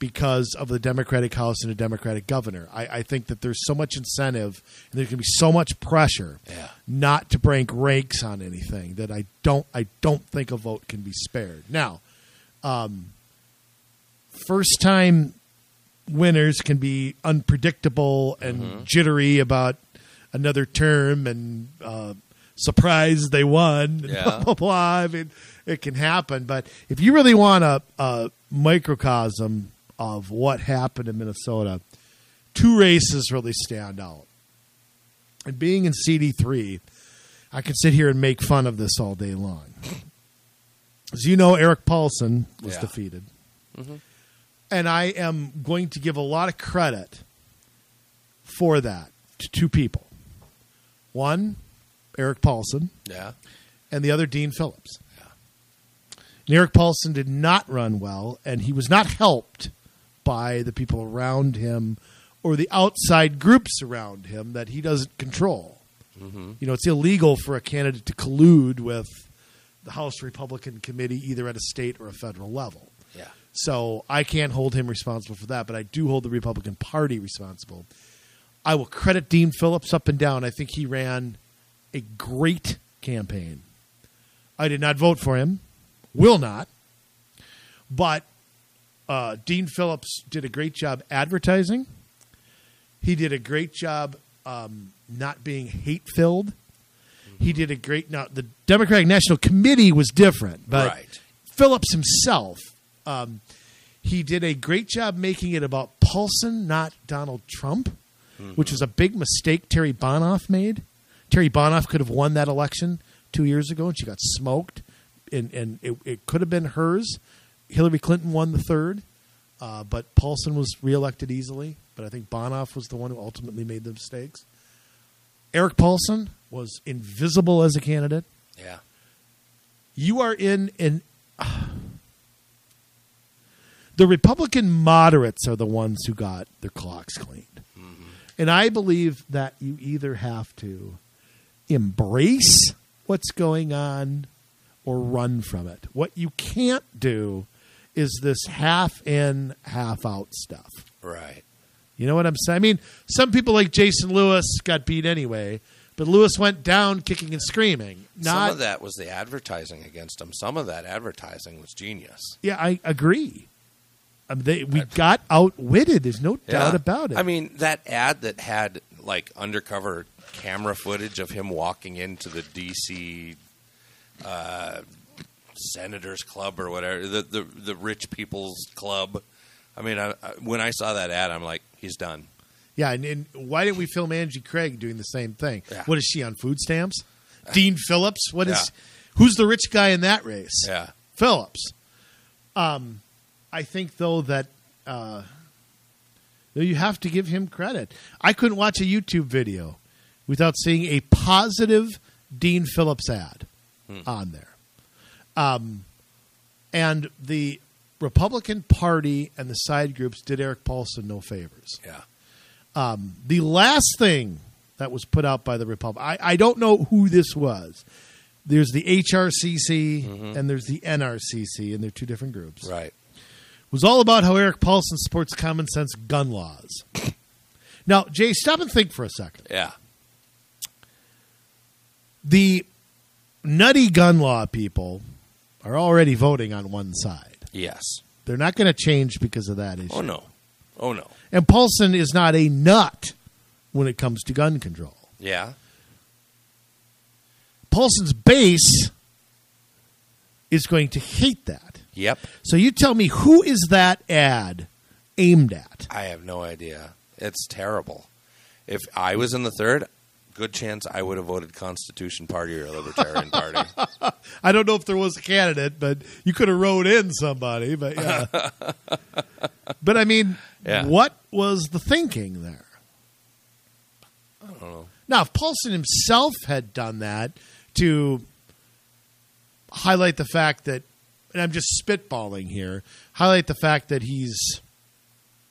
because of the Democratic House and a Democratic governor. I, I think that there's so much incentive and there's going to be so much pressure Yeah. not to break ranks on anything that I don't I don't think a vote can be spared. Now, um, first time winners can be unpredictable and jittery about another term and uh, surprised they won. Yeah. blah, blah, blah. I mean, it can happen. But if you really want a, a microcosm of what happened in Minnesota, two races really stand out. And being in CD3, I could sit here and make fun of this all day long. As you know, Eric Paulson was Yeah. defeated. Mm-hmm. And I am going to give a lot of credit for that to two people. One, Eric Paulson, Yeah. and the other, Dean Phillips. And Eric Paulson did not run well, and he was not helped by the people around him or the outside groups around him that he doesn't control. Mm-hmm. You know, it's illegal for a candidate to collude with the House Republican Committee either at a state or a federal level. Yeah. So I can't hold him responsible for that, but I do hold the Republican Party responsible. I will credit Dean Phillips up and down. I think he ran a great campaign. I did not vote for him, will not, but uh, Dean Phillips did a great job advertising. He did a great job um, not being hate filled. He did a great. Now the Democratic National Committee was different, but Right. Phillips himself, um, he did a great job making it about Paulson, not Donald Trump, which was a big mistake Terri Bonoff made. Terri Bonoff could have won that election two years ago, and she got smoked, and and it, it could have been hers. Hillary Clinton won the third, uh, but Paulson was reelected easily. But I think Bonoff was the one who ultimately made the mistakes. Eric Paulson was invisible as a candidate Yeah. you are in an the republican moderates are the ones who got their clocks cleaned and i believe that you either have to embrace what's going on or run from it what you can't do is this half in half out stuff Right. you know what I'm saying? I mean, some people like Jason Lewis got beat anyway, but Lewis went down kicking and screaming. Some of that was the advertising against him. Some of that advertising was genius. Yeah, I agree. I mean, they, we got outwitted. There's no doubt about it. I mean, that ad that had like undercover camera footage of him walking into the DC uh, Senators Club or whatever, the, the the rich people's club. I mean, I, I, when I saw that ad, I'm like, he's done. yeah, and, and why didn't we film Angie Craig doing the same thing? Yeah. What is she on food stamps? Dean Phillips. What is? Yeah. Who's the rich guy in that race? Yeah. Phillips. Um, I think though that uh, you have to give him credit. I couldn't watch a YouTube video without seeing a positive Dean Phillips ad on there. Um, and the Republican Party and the side groups did Eric Paulson no favors. Yeah. The last thing that was put out by the Republic, I, I don't know who this was. There's the HRCC and there's the NRCC, and they're two different groups. Right. was all about how Eric Paulson supports common sense gun laws. now, Jay, stop and think for a second. Yeah. The nutty gun law people are already voting on one side. Yes. They're not going to change because of that issue. Oh no. Oh no. And Paulson is not a nut when it comes to gun control. Yeah. Paulson's base is going to hate that. Yep. So you tell me who is that ad aimed at? I have no idea. It's terrible. If I was in the third, good chance I would have voted Constitution Party or Libertarian Party. I don't know if there was a candidate, but you could have wrote in somebody. But yeah. but I mean, Yeah. what was the thinking there? I don't know. Now, if Paulson himself had done that to highlight the fact that, and I'm just spitballing here, highlight the fact that he's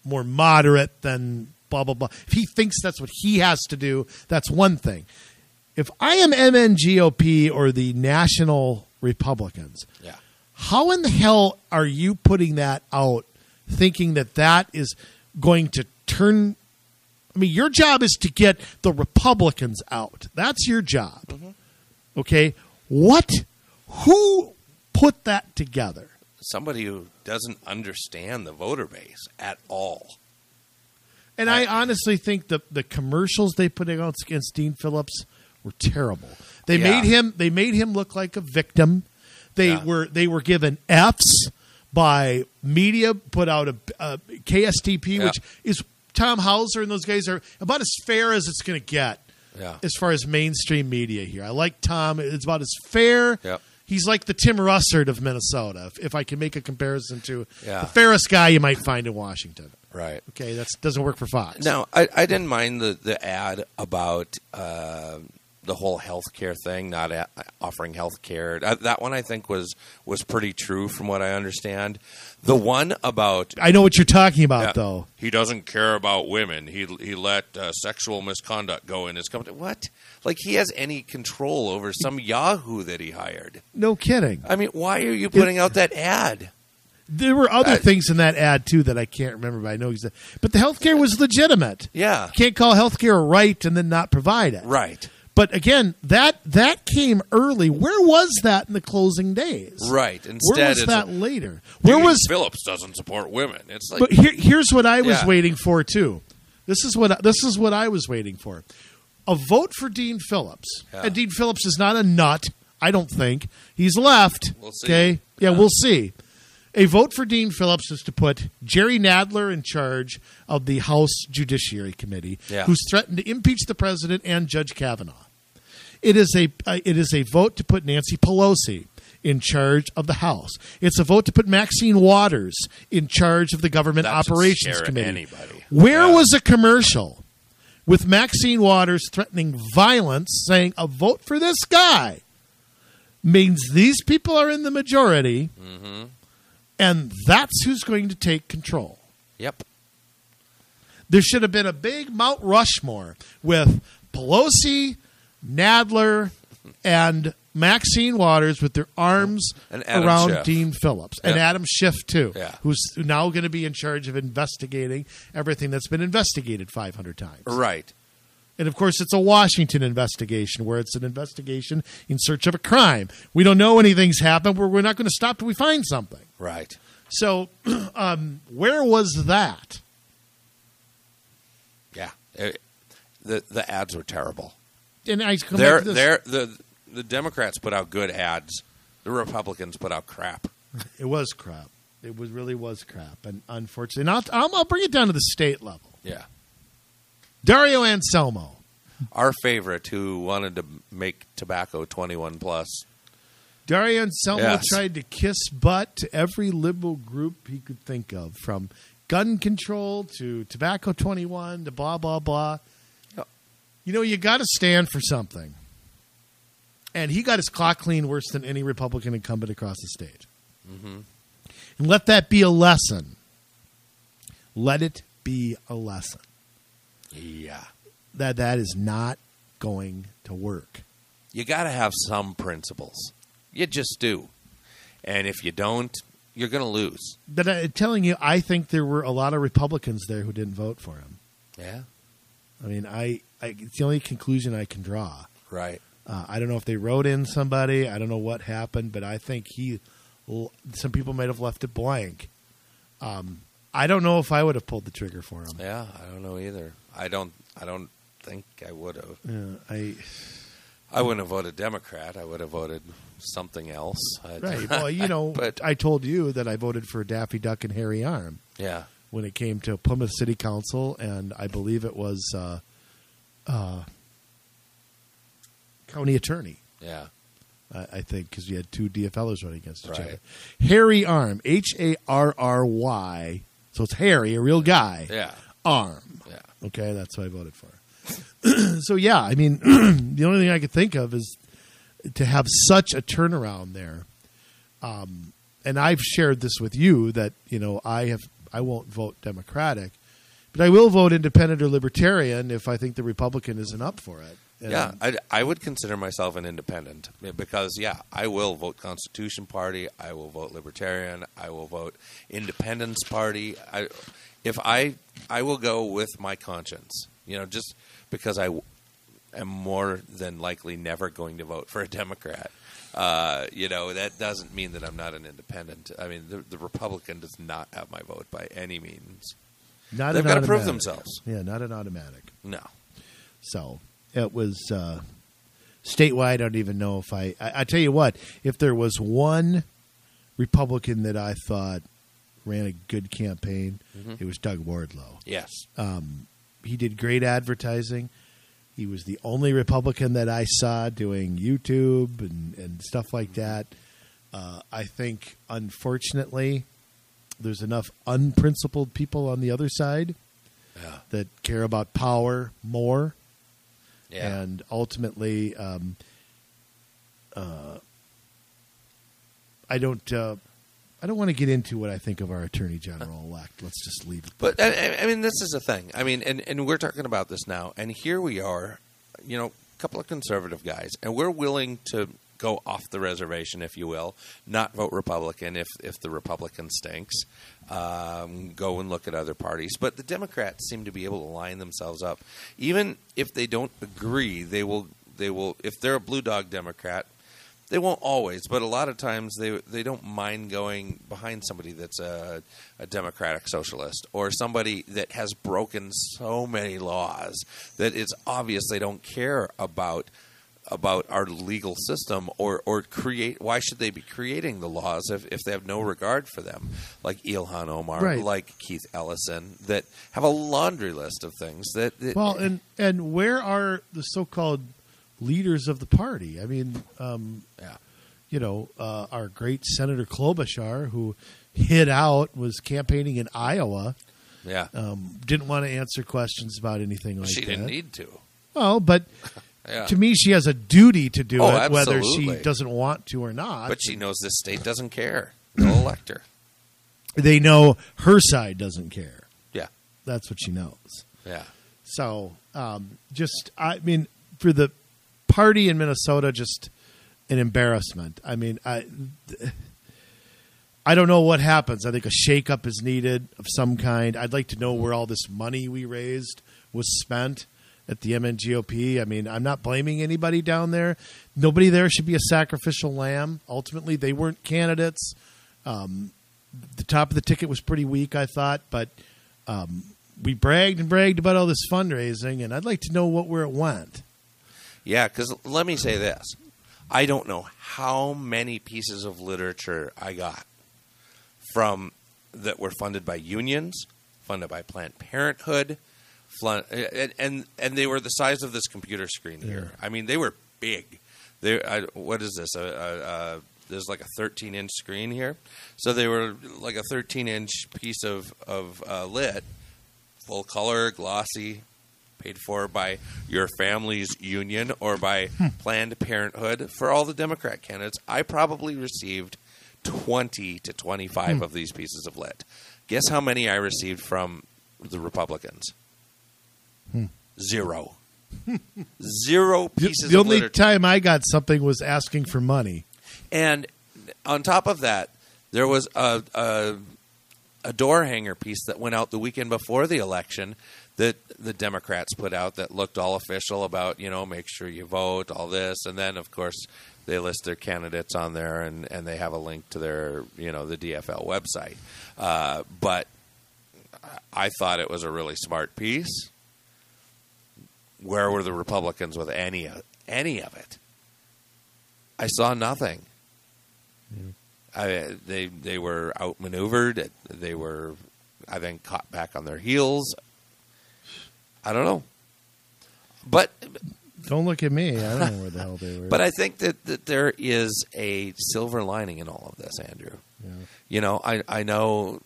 more moderate than blah, blah, blah. If he thinks that's what he has to do, that's one thing. If I am MNGOP or the National Republicans, Yeah. how in the hell are you putting that out thinking that that is going to turn I mean your job is to get the Republicans out. That's your job. Mm-hmm. Okay? What who put that together? Somebody who doesn't understand the voter base at all. And I, honestly think the the commercials they put out against Dean Phillips were terrible. They Yeah. made him they made him look like a victim. They Yeah. were they were given Fs by media. Put out a, a KSTP, Yeah. which is Tom Hauser and those guys are about as fair as it's going to get Yeah. as far as mainstream media here. I like Tom. It's about as fair. Yep. He's like the Tim Russert of Minnesota, if, if I can make a comparison to Yeah. the fairest guy you might find in Washington. Right. Okay, that doesn't work for Fox. Now, I, I didn't mind the, the ad about uh, the whole healthcare thing, not a- offering healthcare. Uh, that one I think was was pretty true from what I understand. The one about I know what you're talking about, yeah, though. he doesn't care about women. He he let uh, sexual misconduct go in his company. What? Like he has any control over some Yahoo that he hired? No kidding. I mean, why are you putting out that ad? There were other Uh, things in that ad too that I can't remember, but I know exactly. But the healthcare was legitimate. Yeah, You can't call healthcare a right and then not provide it. right, But again, that that came early. Where was that in the closing days? right. Instead, Where was that a- later? Where was Phillips doesn't support women? It's like But here, here's what I was Yeah. waiting for too. This is what this is what I was waiting for. A vote for Dean Phillips. Yeah. And Dean Phillips is not a nut. I don't think he's left. We'll see. Okay, yeah, Yeah. we'll see. A vote for Dean Phillips is to put Jerry Nadler in charge of the House Judiciary Committee, Yeah. who's threatened to impeach the president and Judge Kavanaugh. It is a uh, it is a vote to put Nancy Pelosi in charge of the House. It's a vote to put Maxine Waters in charge of the Government That Operations Committee. anybody. Where Yeah. was a commercial with Maxine Waters threatening violence, saying a vote for this guy means these people are in the majority, Mm-hmm. And that's who's going to take control. Yep. There should have been a big Mount Rushmore with Pelosi, Nadler, and Maxine Waters with their arms And around Schiff. Dean Phillips and Adam Schiff too, Yeah. who's now going to be in charge of investigating everything that's been investigated 500 times. Right. And of course, it's a Washington investigation where it's an investigation in search of a crime. We don't know anything's happened. We're, we're not going to stop till we find something. Right. So, um, where was that? Yeah. It- the the ads were terrible. And I come They're, back to this. they're, the the Democrats put out good ads. The Republicans put out crap. It was crap. It was really was crap, and unfortunately, and I'll, I'll, I'll bring it down to the state level. Yeah. Dario Anselmo, Our favorite, who wanted to make tobacco twenty one plus. Dario Anselmo Yes. tried to kiss butt to every liberal group he could think of, from gun control to tobacco twenty one to blah blah blah. You know, you got to stand for something, and he got his clock clean worse than any Republican incumbent across the state. Mm-hmm. And let that be a lesson. Let it be a lesson. Yeah. that that is not going to work. You got to have some principles. You just do. And if you don't, you're going to lose. But I'm telling you, I think there were a lot of Republicans there who didn't vote for him. Yeah. I mean, I, I it's the only conclusion I can draw. Right. Uh, I don't know if they wrote in somebody. I don't know what happened, but I think he. Some people might have left it blank. Um, I don't know if I would have pulled the trigger for him. Yeah. I don't know either. I don't. I don't think I would have. Yeah, I I wouldn't have voted Democrat. I would have voted something else. I- right. Well, you know, But- I told you that I voted for Daffy Duck and Harry Arm. yeah. when it came to Plymouth City Council, and I believe it was uh, uh, county attorney. Yeah. I I think because you had two DFLers running against each Right. other. Harry Arm, H A R R Y. So it's Harry, a real guy. Yeah. Arm. Yeah. Okay, that's who I voted for. so yeah, I mean, the only thing I could think of is to have such a turnaround there. Um, and I've shared this with you that you know I have I won't vote Democratic, but I will vote Independent or Libertarian if I think the Republican isn't up for it. And- Yeah, I, I would consider myself an independent because, yeah, I will vote Constitution Party. I will vote Libertarian. I will vote Independence Party. I, if I, I will go with my conscience. You know, just because I am more than likely never going to vote for a Democrat. Uh, you know, that doesn't mean that I'm not an independent. I mean, the, the Republican does not have my vote by any means. not They've got to prove themselves. Yeah, not an automatic. No. So it was uh, statewide. I don't even know if I, I. I tell you what, if there was one Republican that I thought ran a good campaign, Mhm. it was Doug Wardlow. Yes. Um, he did great advertising. He was the only Republican that I saw doing YouTube and, and stuff like that. Uh, I think, unfortunately, there's enough unprincipled people on the other side Yeah. that care about power more. Yeah. and ultimately, um, uh, I don't. Uh, I don't want to get into what I think of our attorney general elect. Let's just leave it. But I, I- mean, this is a thing. I mean, and, and we're talking about this now, and here we are, you know, a couple of conservative guys, and we're willing to go off the reservation, if you will, not vote Republican if if the Republican stinks. Um, go and look at other parties, but the Democrats seem to be able to line themselves up, even if they don't agree. They will. They will. If they're a blue dog Democrat, they won't always, but a lot of times they they don't mind going behind somebody that's a, a democratic socialist or somebody that has broken so many laws that it's obvious they don't care about about our legal system or or create why should they be creating the laws if, if they have no regard for them like Ilhan Omar Right. like Keith Ellison that have a laundry list of things that, that Well, and and where are the so-called leaders of the party? I mean, um, yeah you know, uh, our great Senator Klobuchar, who hid out, was campaigning in Iowa. yeah Um, didn't want to answer questions about anything like she that. She didn't need to well, but yeah to me, she has a duty to do Oh, it, whether she doesn't want to or not. But she knows this state doesn't care. They'll elect her. they know her side doesn't care. Yeah. That's what she knows. Yeah. So, um, just I mean, for the party in Minnesota, just an embarrassment. I mean, I I don't know what happens. I think a shakeup is needed of some kind. I'd like to know where all this money we raised was spent at the MNGOP. I mean, I'm not blaming anybody down there. Nobody there should be a sacrificial lamb. Ultimately, they weren't candidates. Um, the top of the ticket was pretty weak, I thought, but um, we bragged and bragged about all this fundraising, and I'd like to know what where it went. Yeah, because let me say this. I don't know how many pieces of literature I got from that were funded by unions, funded by Planned Parenthood, and, and and they were the size of this computer screen here. I mean, they were big. They, I, what is this? There's like a 13 inch screen here, so they were like a 13 inch piece of of uh, lit, full color, glossy, paid for by your family's union or by hmm. Planned Parenthood. For all the Democrat candidates, I probably received 20 to 25 hmm. of these pieces of lit. Guess how many I received from the Republicans? Hmm. Zero. Zero The, pieces the of only time I got something was asking for money. And on top of that, there was a, a a door hanger piece that went out the weekend before the election that the Democrats put out that looked all official about you know make sure you vote all this. And then of course they list their candidates on there and, and they have a link to their you know the DFL website. Uh, but I thought it was a really smart piece. Where were the Republicans with any of any of it? I saw nothing. I, they they were outmaneuvered. They were, I think, caught back on their heels. I don't know, but Don't look at me. I don't know where the hell they were. but I think that, that there is a silver lining in all of this, Andrew. Yeah. You know, I I know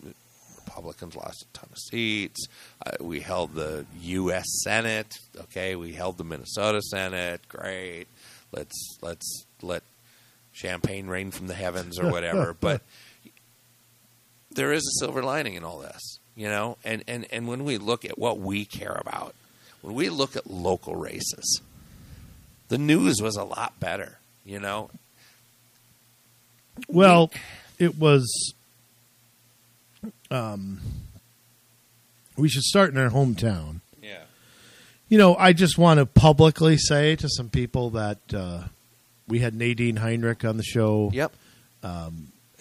Republicans lost a ton of seats. Uh, we held the U.S. Senate. Okay, we held the Minnesota Senate. Great. Let's let's let champagne rain from the heavens or whatever. but there is a silver lining in all this, you know. And and and when we look at what we care about, when we look at local races, the news was a lot better, you know. Well, it was. Um, we should start in our hometown. Yeah. You know, I just want to publicly say to some people that uh, we had Nadine Heinrich on the show. Yep.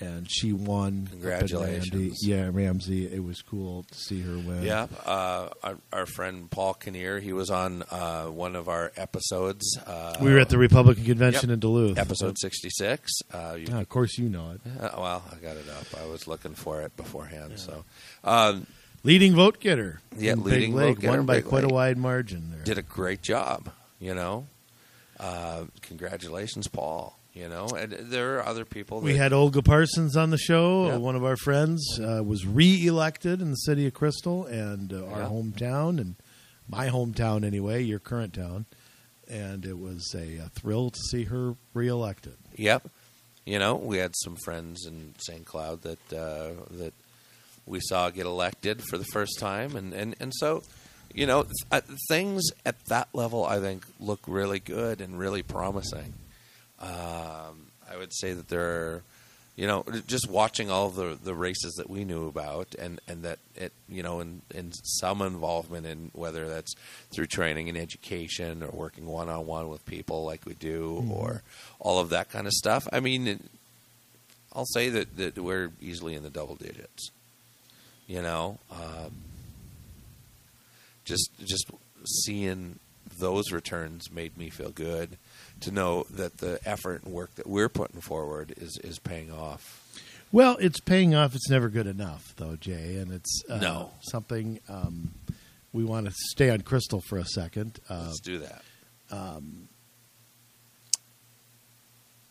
And she won. up Congratulations. Yeah, Ramsey. It was cool to see her win. Yeah, uh, our, our friend Paul Kinnear, he was on uh, one of our episodes. Uh, we were at the Republican convention Yep. in Duluth. episode sixty six. Uh, you, Yeah, of course, you know it. uh, well, I got it up. I was looking for it beforehand. So, um, Leading vote getter. Yeah, leading Big vote getter, won by Big quite Lake. a wide margin there. did a great job. You know, uh, congratulations, Paul. You know, and there are other people. That, We had Olga Parsons on the show. Yeah. Uh, one of our friends uh, was re-elected in the city of Crystal and uh, our Yeah. hometown and my hometown anyway, your current town. and it was a, a thrill to see her re-elected. Yep. You know, we had some friends in St. Cloud that uh, that we saw get elected for the first time, and and and so, you know, th- uh, things at that level I think look really good and really promising. Um, I would say that there are, you know, just watching all the the races that we knew about, and and that it, you know, in in some involvement in whether that's through training and education or working one on one with people like we do, or all of that kind of stuff. I mean, it, I'll say that that we're easily in the double digits. You know, um, just just seeing those returns made me feel good to know that the effort and work that we're putting forward is is paying off. Well, it's paying off. It's never good enough, though, Jay, and it's uh, No. something um, we want to stay on Crystal for a second. Uh, Let's do that.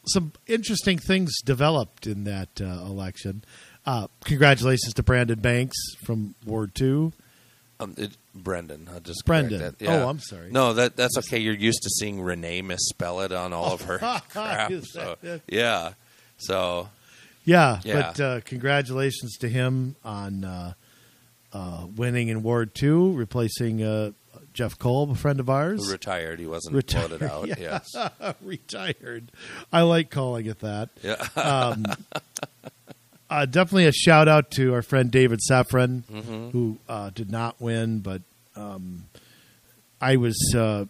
some interesting things developed in that uh, election. Uh, congratulations to Brandon Banks from Ward Two. Um, it, Brendan, I'll just Brendan. that. Yeah. Oh, I'm sorry. No, that that's okay. You're used to seeing ReNae misspell it on all of her crap. So, yeah. So Yeah, Yeah. but uh, congratulations to him on uh, uh, winning in Ward Two, replacing uh, Jeff Kolb, a friend of ours. who retired. He wasn't Retired, voted out. yeah. Yes. retired. I like calling it that. Yeah. Um, uh, definitely a shout out to our friend David Safran, Mm-hmm. who uh, did not win, but um, I was. Uh,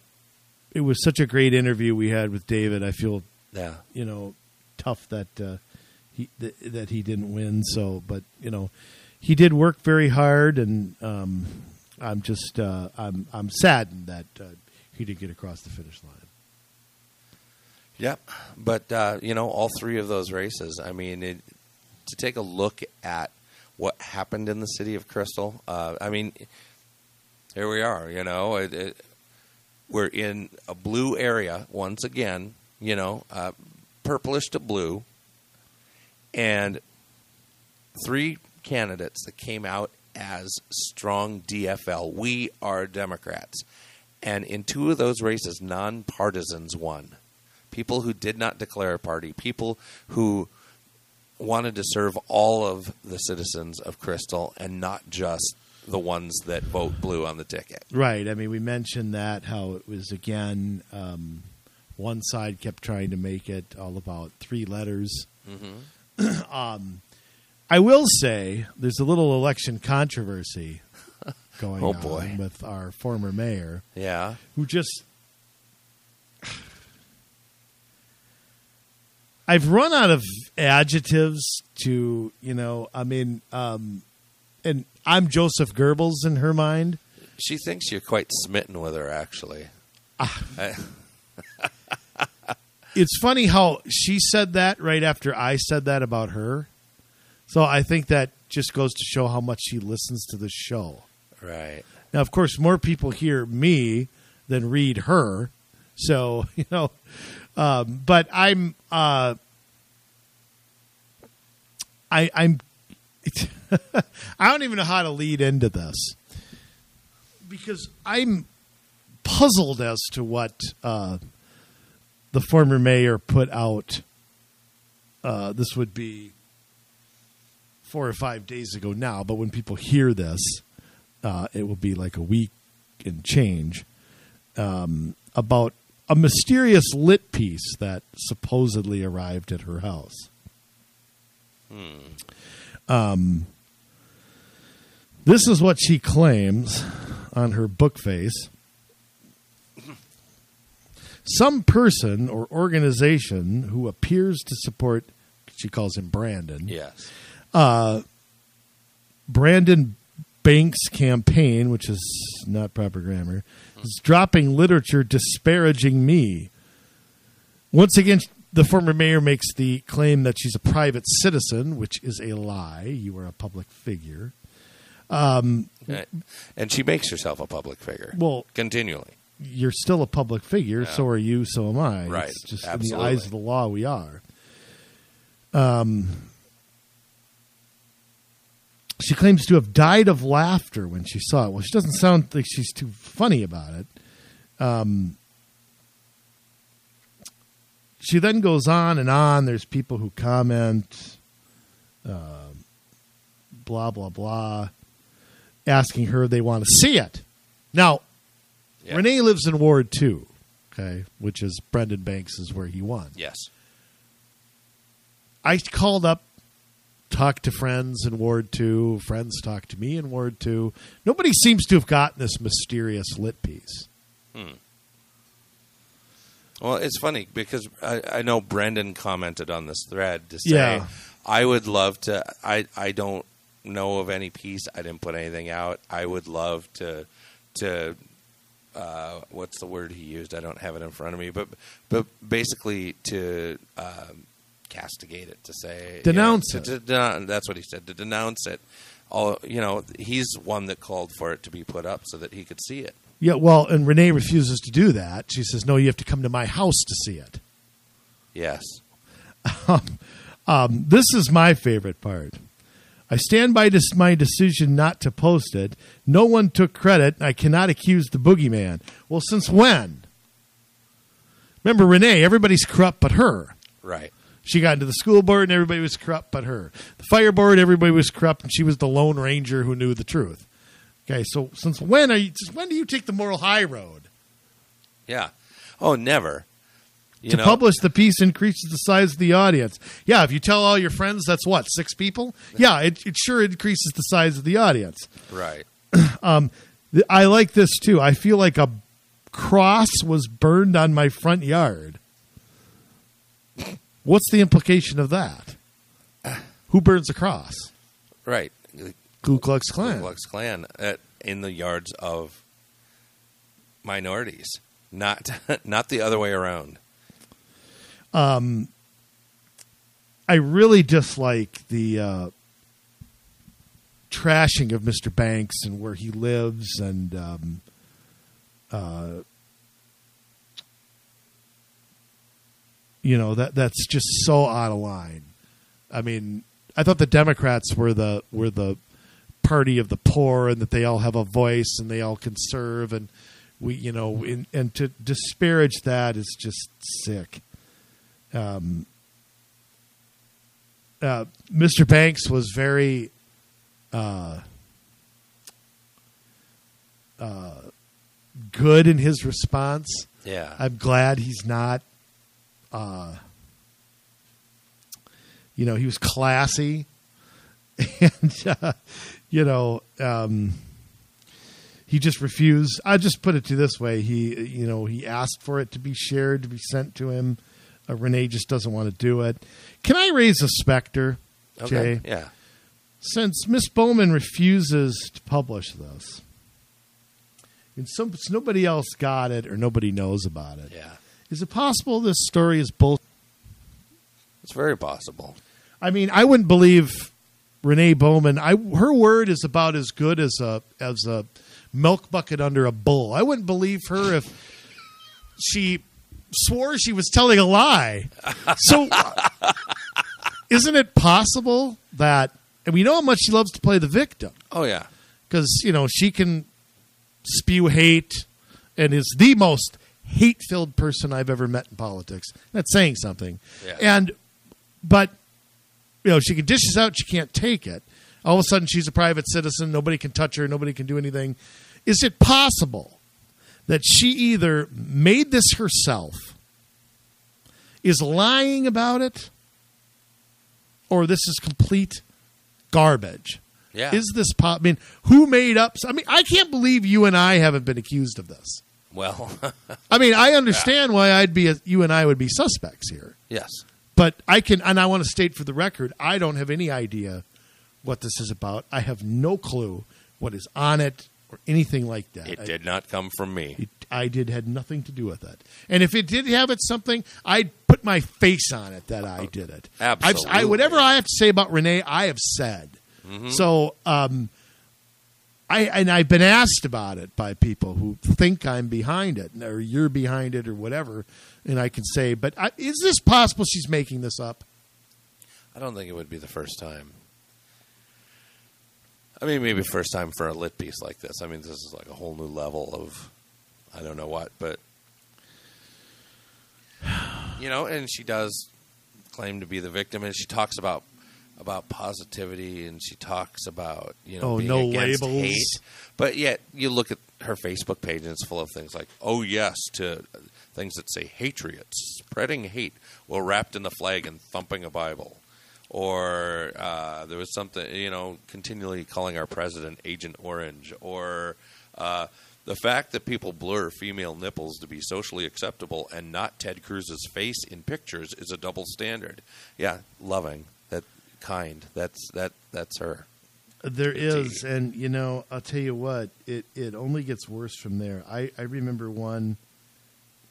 it was such a great interview we had with David. I feel yeah. you know tough that uh, he th- that he didn't win. So, but you know, he did work very hard, and um, I'm just uh, I'm I'm saddened that uh, he didn't get across the finish line. Yep. But uh, you know, all three of those races. I mean, it, to take a look at what happened in the city of Crystal. Uh, I mean, here we are. You know, it, it, we're in a blue area once again. You know, uh, purplish to blue, and three candidates that came out as strong DFL. We are Democrats. And in two of those races, nonpartisans won. People who did not declare a party, people who wanted to serve all of the citizens of Crystal and not just the ones that vote blue on the ticket. Right. I mean, we mentioned that how it was again. Um, one side kept trying to make it all about three letters. um, I will say there's a little election controversy going Oh, on boy. with our former mayor. Yeah. who just I've run out of adjectives to, you know, I mean, um, and I'm Joseph Goebbels in her mind. She thinks you're quite smitten with her, actually. I- It's funny how she said that right after I said that about her. So I think that just goes to show how much she listens to the show. right. Now, of course, more people hear me than read her. So, you know, um, but I'm, uh, I, I'm, I don't even know how to lead into this because I'm puzzled as to what uh, the former mayor put out. Uh, this would be four or five days ago now, but when people hear this, uh, it will be like a week and change um, about a mysterious lit piece that supposedly arrived at her house. Um, this is what she claims on her book face. Some person or organization who appears to support, she calls him Brandon, Yes. Brandon Banks' campaign, which is not proper grammar, is dropping literature disparaging me. Once again, the former mayor makes the claim that she's a private citizen, which is a lie. You are a public figure. Right. And she makes herself a public figure. Well, continually. you're still a public figure. Yeah. So are you. So am I. Right. It's just in the eyes of the law, we are. Um, she claims to have died of laughter when she saw it. Well, she doesn't sound like she's too funny about it. Um, she then goes on and on. There's people who comment, uh, blah blah blah, asking her they want to see it. Now, Yeah. ReNae lives in Ward Two, okay, which is Brendan Banks is where he won. Yes. I called up, talked to friends in Ward Two. Friends talked to me in Ward Two. Nobody seems to have gotten this mysterious lit piece. Well, it's funny because I, I know Brendan commented on this thread to say, Yeah. I would love to. I, I don't know of any piece. I didn't put anything out. I would love to to uh, what's the word he used? I don't have it in front of me, but but basically to um, castigate it, to say you know, Denounce to- it. to denou- that's what he said. To denounce it. All you know, he's one that called for it to be put up so that he could see it. Yeah, well, and ReNae refuses to do that. She says, "No, you have to come to my house to see it." Yes. Um, this is my favorite part. I stand by this, my decision not to post it. No one took credit. I cannot accuse the boogeyman. Well, since when? Remember, ReNae, everybody's corrupt but her. Right. She got into the school board and everybody was corrupt but her. The fire board, everybody was corrupt and she was the lone ranger who knew the truth. Okay, so since when are you? Since when do you take the moral high road? Yeah. Oh, never. You to know, publish the piece increases the size of the audience. Yeah, if you tell all your friends, that's what six people. Yeah, it, it sure increases the size of the audience. right. Um, th- I like this too. I feel like a cross was burned on my front yard. What's the implication of that? Who burns a cross? Right. Ku Klux Klan. Ku Klux Klan at, in the yards of minorities, not not the other way around. Um, I really dislike the uh, trashing of Mr. Banks and where he lives and um, uh, you know that that's just so out of line. I mean, I thought the Democrats were the were the party of the poor and that they all have a voice and they all can serve and we you know in, and to disparage that is just sick. Um, uh, Mr. Banks was very uh, uh, good in his response. Yeah. I'm glad he's not. Uh, you know, he was classy, and uh, you know, um, he just refused. I just put it to this way: he, you know, he asked for it to be shared, to be sent to him. Uh, ReNae just doesn't want to do it. Can I raise a specter, okay. Jay? Yeah. Since Miss Bowman refuses to publish this, and some nobody else got it or nobody knows about it, Yeah. Is it possible this story is bull? It's very possible. I mean, I wouldn't believe ReNae Bowman. I her word is about as good as a as a milk bucket under a bull. I wouldn't believe her if she swore she was telling a lie. So, isn't it possible that? And we know how much she loves to play the victim Oh yeah. because you know she can spew hate and is the most hate-filled person I've ever met in politics. That's saying something. Yeah. And but you know she can dish this out. She can't take it. All of a sudden, she's a private citizen. Nobody can touch her. Nobody can do anything. Is it possible that she either made this herself, is lying about it, or this is complete garbage? Yeah. Is this pop? I mean, who made up? I mean, I can't believe you and I haven't been accused of this. Well, I mean, I understand why I'd be. You and I would be suspects here, yes. but I can, and I want to state for the record, I don't have any idea what this is about. I have no clue what is on it or anything like that. It I- did not come from me. it, I did had nothing to do with it. And if it did have it something, I'd put my face on it that I did it. I've, I, Absolutely. whatever I have to say about ReNae, I have said. So, um, I and I've been asked about it by people who think I'm behind it, or you're behind it, or whatever, and I can say, but I, is this possible? She's making this up. I don't think it would be the first time. I mean, maybe first time for a lit piece like this. I mean, this is like a whole new level of I don't know what, but you know, and she does claim to be the victim, and she talks about about positivity, and she talks about you know Oh, being no against labels. hate. But yet, you look at her Facebook page, and it's full of things like, "Oh yes," to things that say "Hatriots," spreading hate while wrapped in the flag and thumping a Bible. Or uh, there was something, you know, continually calling our president Agent Orange, or uh, the fact that people blur female nipples to be socially acceptable and not Ted Cruz's face in pictures is a double standard. Yeah, loving kind. That's that that's her. There is, and you know, I'll tell you what, it it only gets worse from there. I I remember one.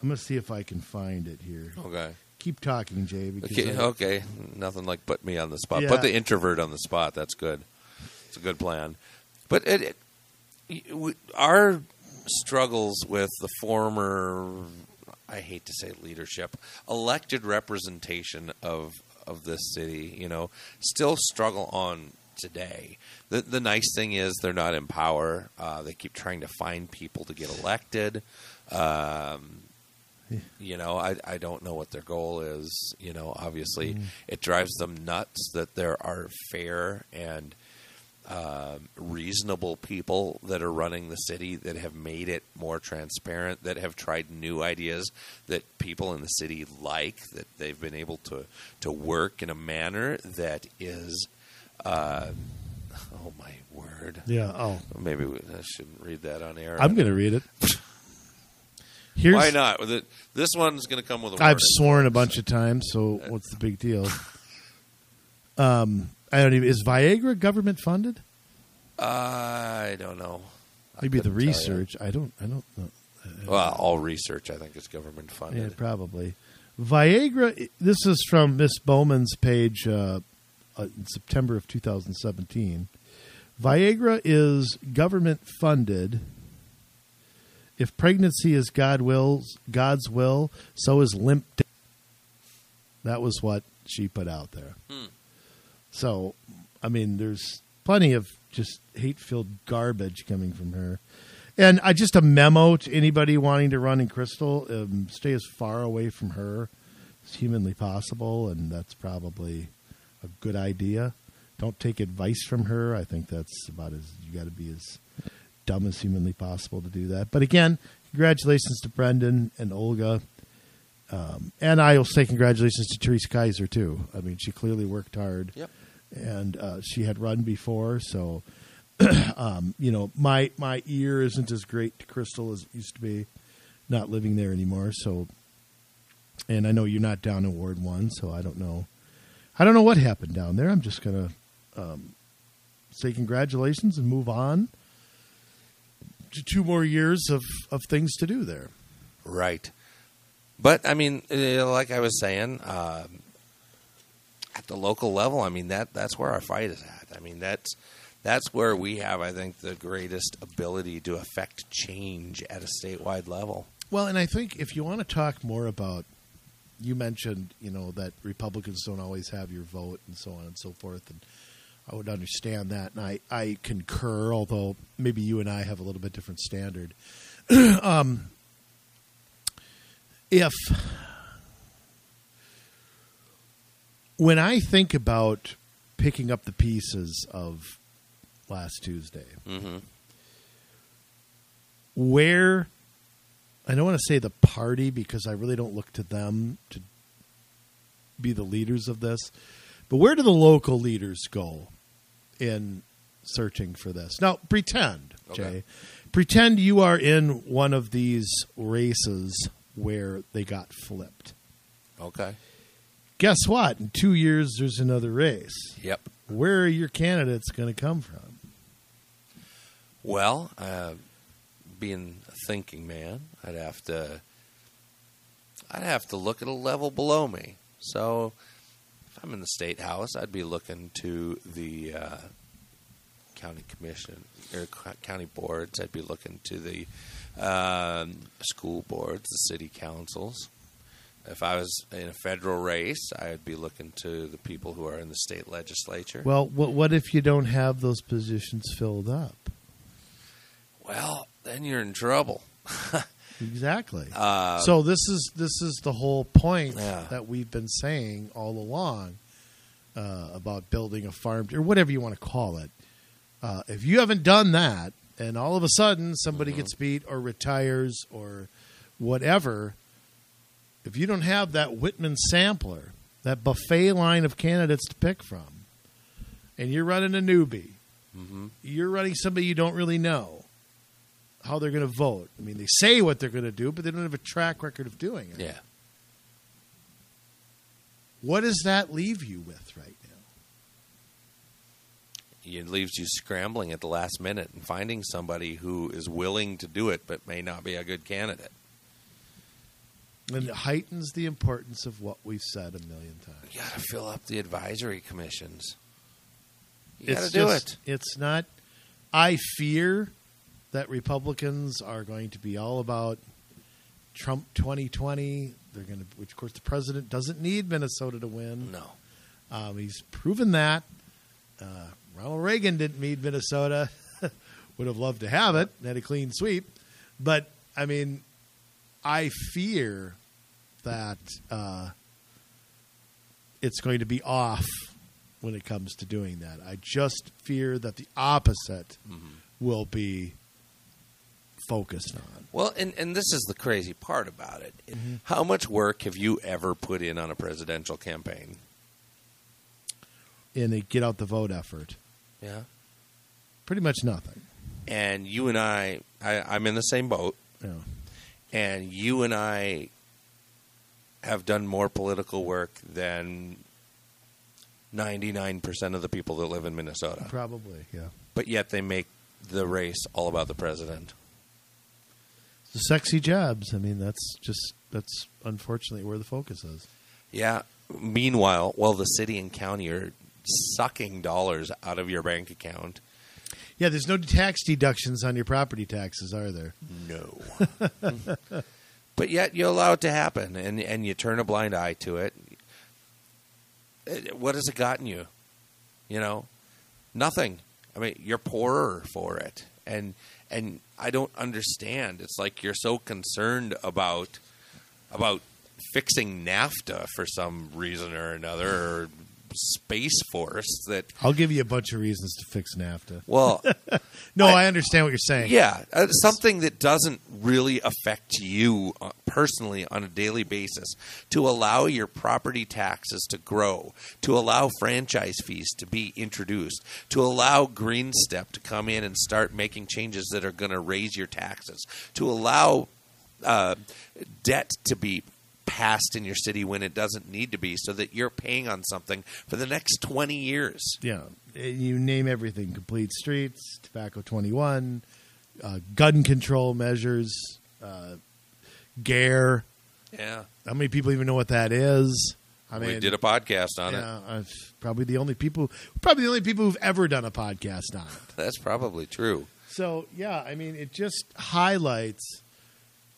I'm gonna see if I can find it here. Okay. Keep talking, Jay. Because Okay, I- okay. Nothing like put me on the spot. Yeah. Put the introvert on the spot. That's good. It's a good plan. But it, it we, our struggles with the former, I hate to say leadership, elected representation of of this city, you know, still struggle on today. The the nice thing is they're not in power. Uh, they keep trying to find people to get elected. Um, you know, I, I don't know what their goal is. You know, obviously, it drives them nuts that there are fair and um reasonable people that are running the city that have made it more transparent, that have tried new ideas that people in the city like, that they've been able to to work in a manner that is, uh, oh my word. yeah. Oh, Maybe we, I shouldn't read that on air. I'm gonna read it. Here's Why not? With it, this one's going to come with a I've sworn a bunch of times, so what's the big deal? Um, I don't even. Is Viagra government funded? I don't know. Maybe the couldn't tell you. research. I don't. I don't know. Well, all research I think is government funded. Yeah, probably. Viagra. This is from Miss Bowman's page uh, uh, in September of 2017. Viagra is government funded. If pregnancy is God wills, God's will, so is limp. dick. That was what she put out there. Hmm. So, I mean, there's plenty of just hate-filled garbage coming from her. And I just a memo to anybody wanting to run in Crystal: um, stay as far away from her as humanly possible, and that's probably a good idea. Don't take advice from her. I think that's about as you got to be as dumb as humanly possible to do that. But again, congratulations to Brendan and Olga. Um, and I will say congratulations to Teresa Kaiser too. I mean, she clearly worked hard, Yep. And uh, she had run before. So, um, you know, my my ear isn't as great to Crystal as it used to be. Not living there anymore, so. And I know you're not down in Ward One, so I don't know. I don't know what happened down there. I'm just gonna um, say congratulations and move on to two more years of, of things to do there. Right. But I mean, uh, like I was saying, um, at the local level, I mean that that's where our fight is at. I mean that's that's where we have, I think, the greatest ability to affect change at a statewide level. Well, and I think if you want to talk more about, you mentioned, you know, that Republicans don't always have your vote and so on and so forth, and I would understand that, and I, I concur, although maybe you and I have a little bit different standard. um, if when I think about picking up the pieces of last Tuesday, Mm-hmm. where I don't want to say the party because I really don't look to them to be the leaders of this, but where do the local leaders go in searching for this? Now, pretend, Okay. Jay, pretend you are in one of these races where they got flipped. Okay. Guess what? In two years, there's another race. Yep. Where are your candidates going to come from? Well, uh, being a thinking man, I'd have to I'd have to look at a level below me. So if I'm in the state house, I'd be looking to the uh, county commission or county boards. I'd be looking to the um, school boards, the city councils. If I was in a federal race, I would be looking to the people who are in the state legislature. Well, what, what if you don't have those positions filled up? Well, then you're in trouble. Exactly. Uh, so this is this is the whole point Yeah. that we've been saying all along uh, about building a farm or whatever you want to call it. Uh, if you haven't done that, and all of a sudden somebody gets beat or retires or whatever, if you don't have that Whitman sampler, that buffet line of candidates to pick from, and you're running a newbie, mhm. you're running somebody you don't really know how they're going to vote. I mean, they say what they're going to do, but they don't have a track record of doing it. Yeah. What does that leave you with right now? It leaves you scrambling at the last minute and finding somebody who is willing to do it but may not be a good candidate. And it heightens the importance of what we've said a million times. You got to fill up the advisory commissions. You got It's to do just- it. It's not. I fear that Republicans are going to be all about Trump 2020. They're going to, which of course the president doesn't need Minnesota to win. No. Um, he's proven that. Uh, Ronald Reagan didn't need Minnesota. Would have loved to have it. Had a clean sweep. But, I mean, I fear that uh, it's going to be off when it comes to doing that. I just fear that the opposite will be focused on. Well, and, and this is the crazy part about it. Mm-hmm. How much work have you ever put in on a presidential campaign? In a get out the vote effort, Yeah. pretty much nothing. And you and I, I I'm in the same boat, know. And you and I have done more political work than 99% of the people that live in Minnesota. Probably, yeah. But yet they make the race all about the president. the sexy jobs. I mean, that's just that's unfortunately where the focus is. Yeah. Meanwhile, while the city and county are sucking dollars out of your bank account, Yeah, there's no tax deductions on your property taxes, are there? no. but yet you allow it to happen, and and you turn a blind eye to it. It- What has it gotten you? You know, nothing. I mean, you're poorer for it, and and I don't understand. It's like you're so concerned about about fixing NAFTA for some reason or another, or Space Force that. I'll give you a bunch of reasons to fix NAFTA. Well, No, I- I, understand what you're saying. Yeah, uh, something that doesn't really affect you uh, personally on a daily basis. To allow your property taxes to grow, to allow franchise fees to be introduced, to allow Green Step to come in and start making changes that are going to raise your taxes, to allow uh, debt to be passed in your city when it doesn't need to be, so that you're paying on something for the next 20 years. yeah. You name everything: complete streets, tobacco 21, uh, gun control measures, uh, GARE. Yeah. How many people even know what that is? I mean, we did a podcast on it. yeah, uh, probably the only people, probably the only people who've ever done a podcast on it. That's probably true. So yeah, I mean, it just highlights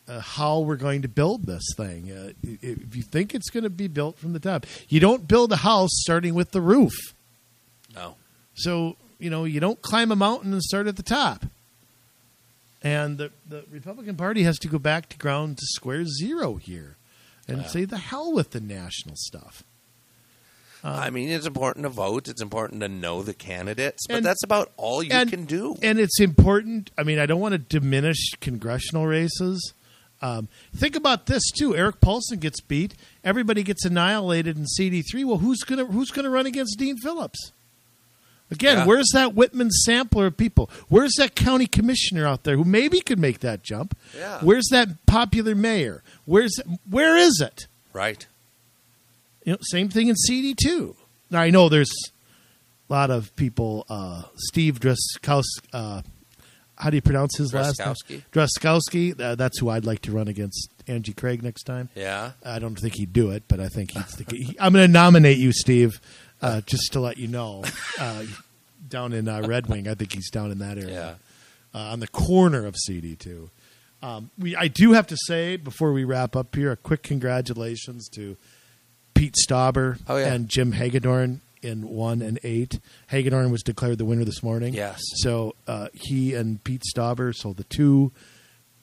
uh, how we're going to build this thing. Uh, if you think it's going to be built from the top, you don't build a house starting with the roof. No. So you know, you don't climb a mountain and start at the top. And the the Republican Party has to go back to ground to square zero here, and Wow. say the hell with the national stuff. I mean, it's important to vote. It's important to know the candidates, but And- that's about all you and- can do. And it's important. I mean, I don't want to diminish congressional races. Um, think about this too. Eric Paulson gets beat. Everybody gets annihilated in CD three. Well, who's gonna who's gonna run against Dean Phillips? Again, Yeah. where's that Whitman sampler of people? Where's that county commissioner out there who maybe could make that jump? Yeah. Where's that popular mayor? Where's where is it? right? You know, same thing in CD two. Now I know there's a lot of people. Uh, Steve Drazkowski. Uh, how do you pronounce his last name? Drazkowski. Uh, that's who I'd like to run against Angie Craig next time. Yeah. I don't think he'd do it, but I think he's. The, he, I'm going to nominate you, Steve, uh, just to let you know. Uh, down in uh, Red Wing, I think he's down in that area Yeah. uh, on the corner of CD2. Um, we, I do have to say before we wrap up here, a quick congratulations to Pete Stauber Oh, yeah. and Jim Hagedorn in one and eight. Hagedorn was declared the winner this morning. Yes. So uh, he and Pete Stauber, so the two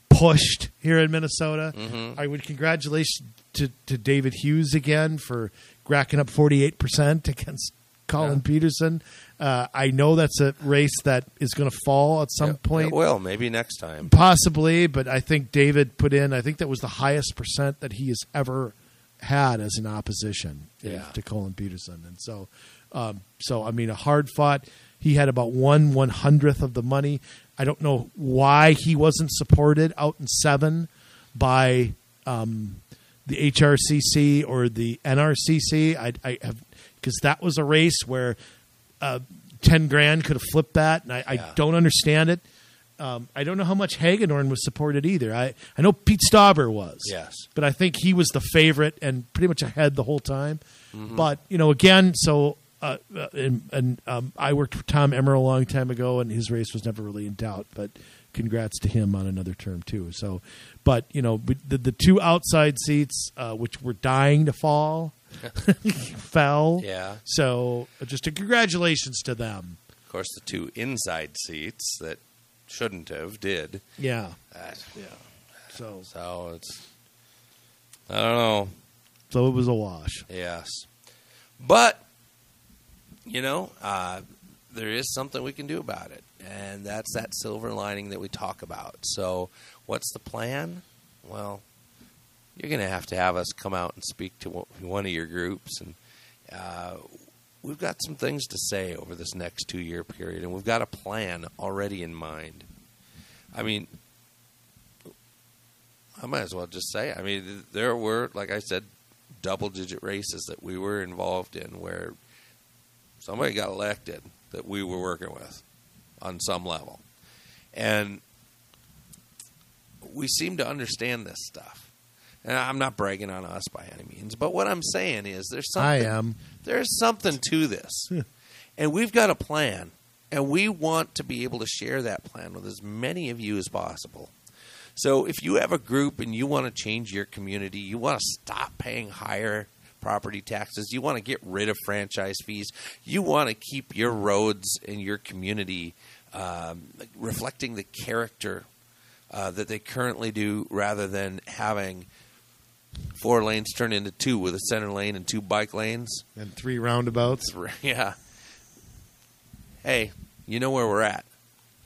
pushed here in Minnesota. Mm-hmm. I would congratulate to, to David Hughes again for racking up 48% against Collin Yeah. Peterson. Uh, I know that's a race that is going to fall at some Yeah, point. It will maybe next time. Possibly, but I think David put in. I think that was the highest percent that he has ever had as an opposition Yeah. to Collin Peterson, and so, um, so I mean, a hard fought. He had about one one hundredth of the money. I don't know why he wasn't supported out in seven by um, the HRCC or the NRCC. I, I have because that was a race where uh, ten grand could have flipped that, and I, I don't understand it. Um, I don't know how much Hagedorn was supported either. I, I know Pete Stauber was. Yes. But I think he was the favorite and pretty much ahead the whole time. Mm-hmm. But, you know, again, so uh, uh, and, and um, I worked for Tom Emmer a long time ago, and his race was never really in doubt. But congrats to him on another term, too. So, but, you know, the, the two outside seats, uh, which were dying to fall, fell. Yeah. So just a congratulations to them. Of course, the two inside seats that shouldn't have did. Yeah. That. Yeah. So, So it's I don't know. so it was a wash. Yes, but you know, uh, there is something we can do about it, and that's that silver lining that we talk about. So, what's the plan? Well, you're going to have to have us come out and speak to one- one of your groups, and uh, we've got some things to say over this next two year period, and we've got a plan already in mind. I mean, I might as well just say, I mean, there were, like I said, double digit races that we were involved in where somebody got elected that we were working with on some level. And we seem to understand this stuff. And I'm not bragging on us by any means, but what I'm saying is there's something I am. There's something to this. and we've got a plan, and we want to be able to share that plan with as many of you as possible. So if you have a group and you want to change your community, you want to stop paying higher property taxes, you want to get rid of franchise fees, you want to keep your roads in your community um, reflecting the character uh, that they currently do rather than having four lanes turn into two with a center lane and two bike lanes. And three roundabouts. Yeah. Hey, you know where we're at.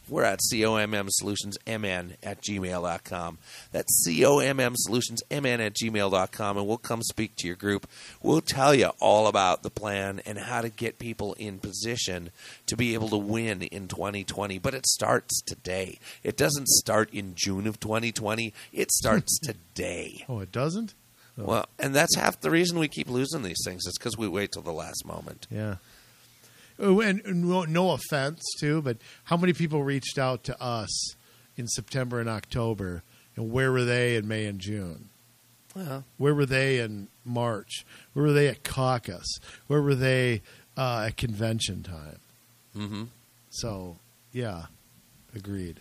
We're at COMM Solutions MN at gmail.com. That's COMM Solutions MN at gmail.com, and we'll come speak to your group. We'll tell you all about the plan and how to get people in position to be able to win in 2020. But it starts today. It doesn't start in June of 2020, it starts today. Oh, it doesn't? Oh. Well, and that's half the reason we keep losing these things. It's because we wait till the last moment. Yeah. Oh, and, and no, offense, too, but how many people reached out to us in September and October, and where were they in May and June? Where were they in March? Where were they at caucus? Where were they uh, at convention time? mm-hmm. So, yeah, agreed.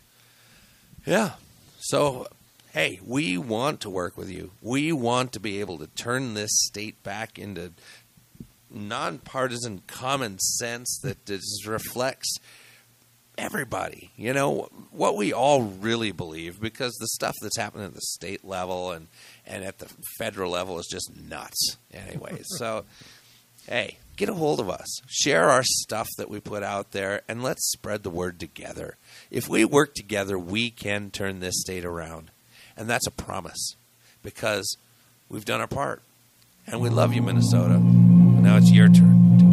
Yeah. So, hey, we want to work with you. We want to be able to turn this state back into nonpartisan common sense that just reflects everybody. You know what we all really believe because the stuff that's happening at the state level and and at the federal level is just nuts. Anyway, so hey, get a hold of us. Share our stuff that we put out there and let's spread the word together. If we work together, we can turn this state around. And that's a promise because we've done our part. And we love you, Minnesota. Now it's your turn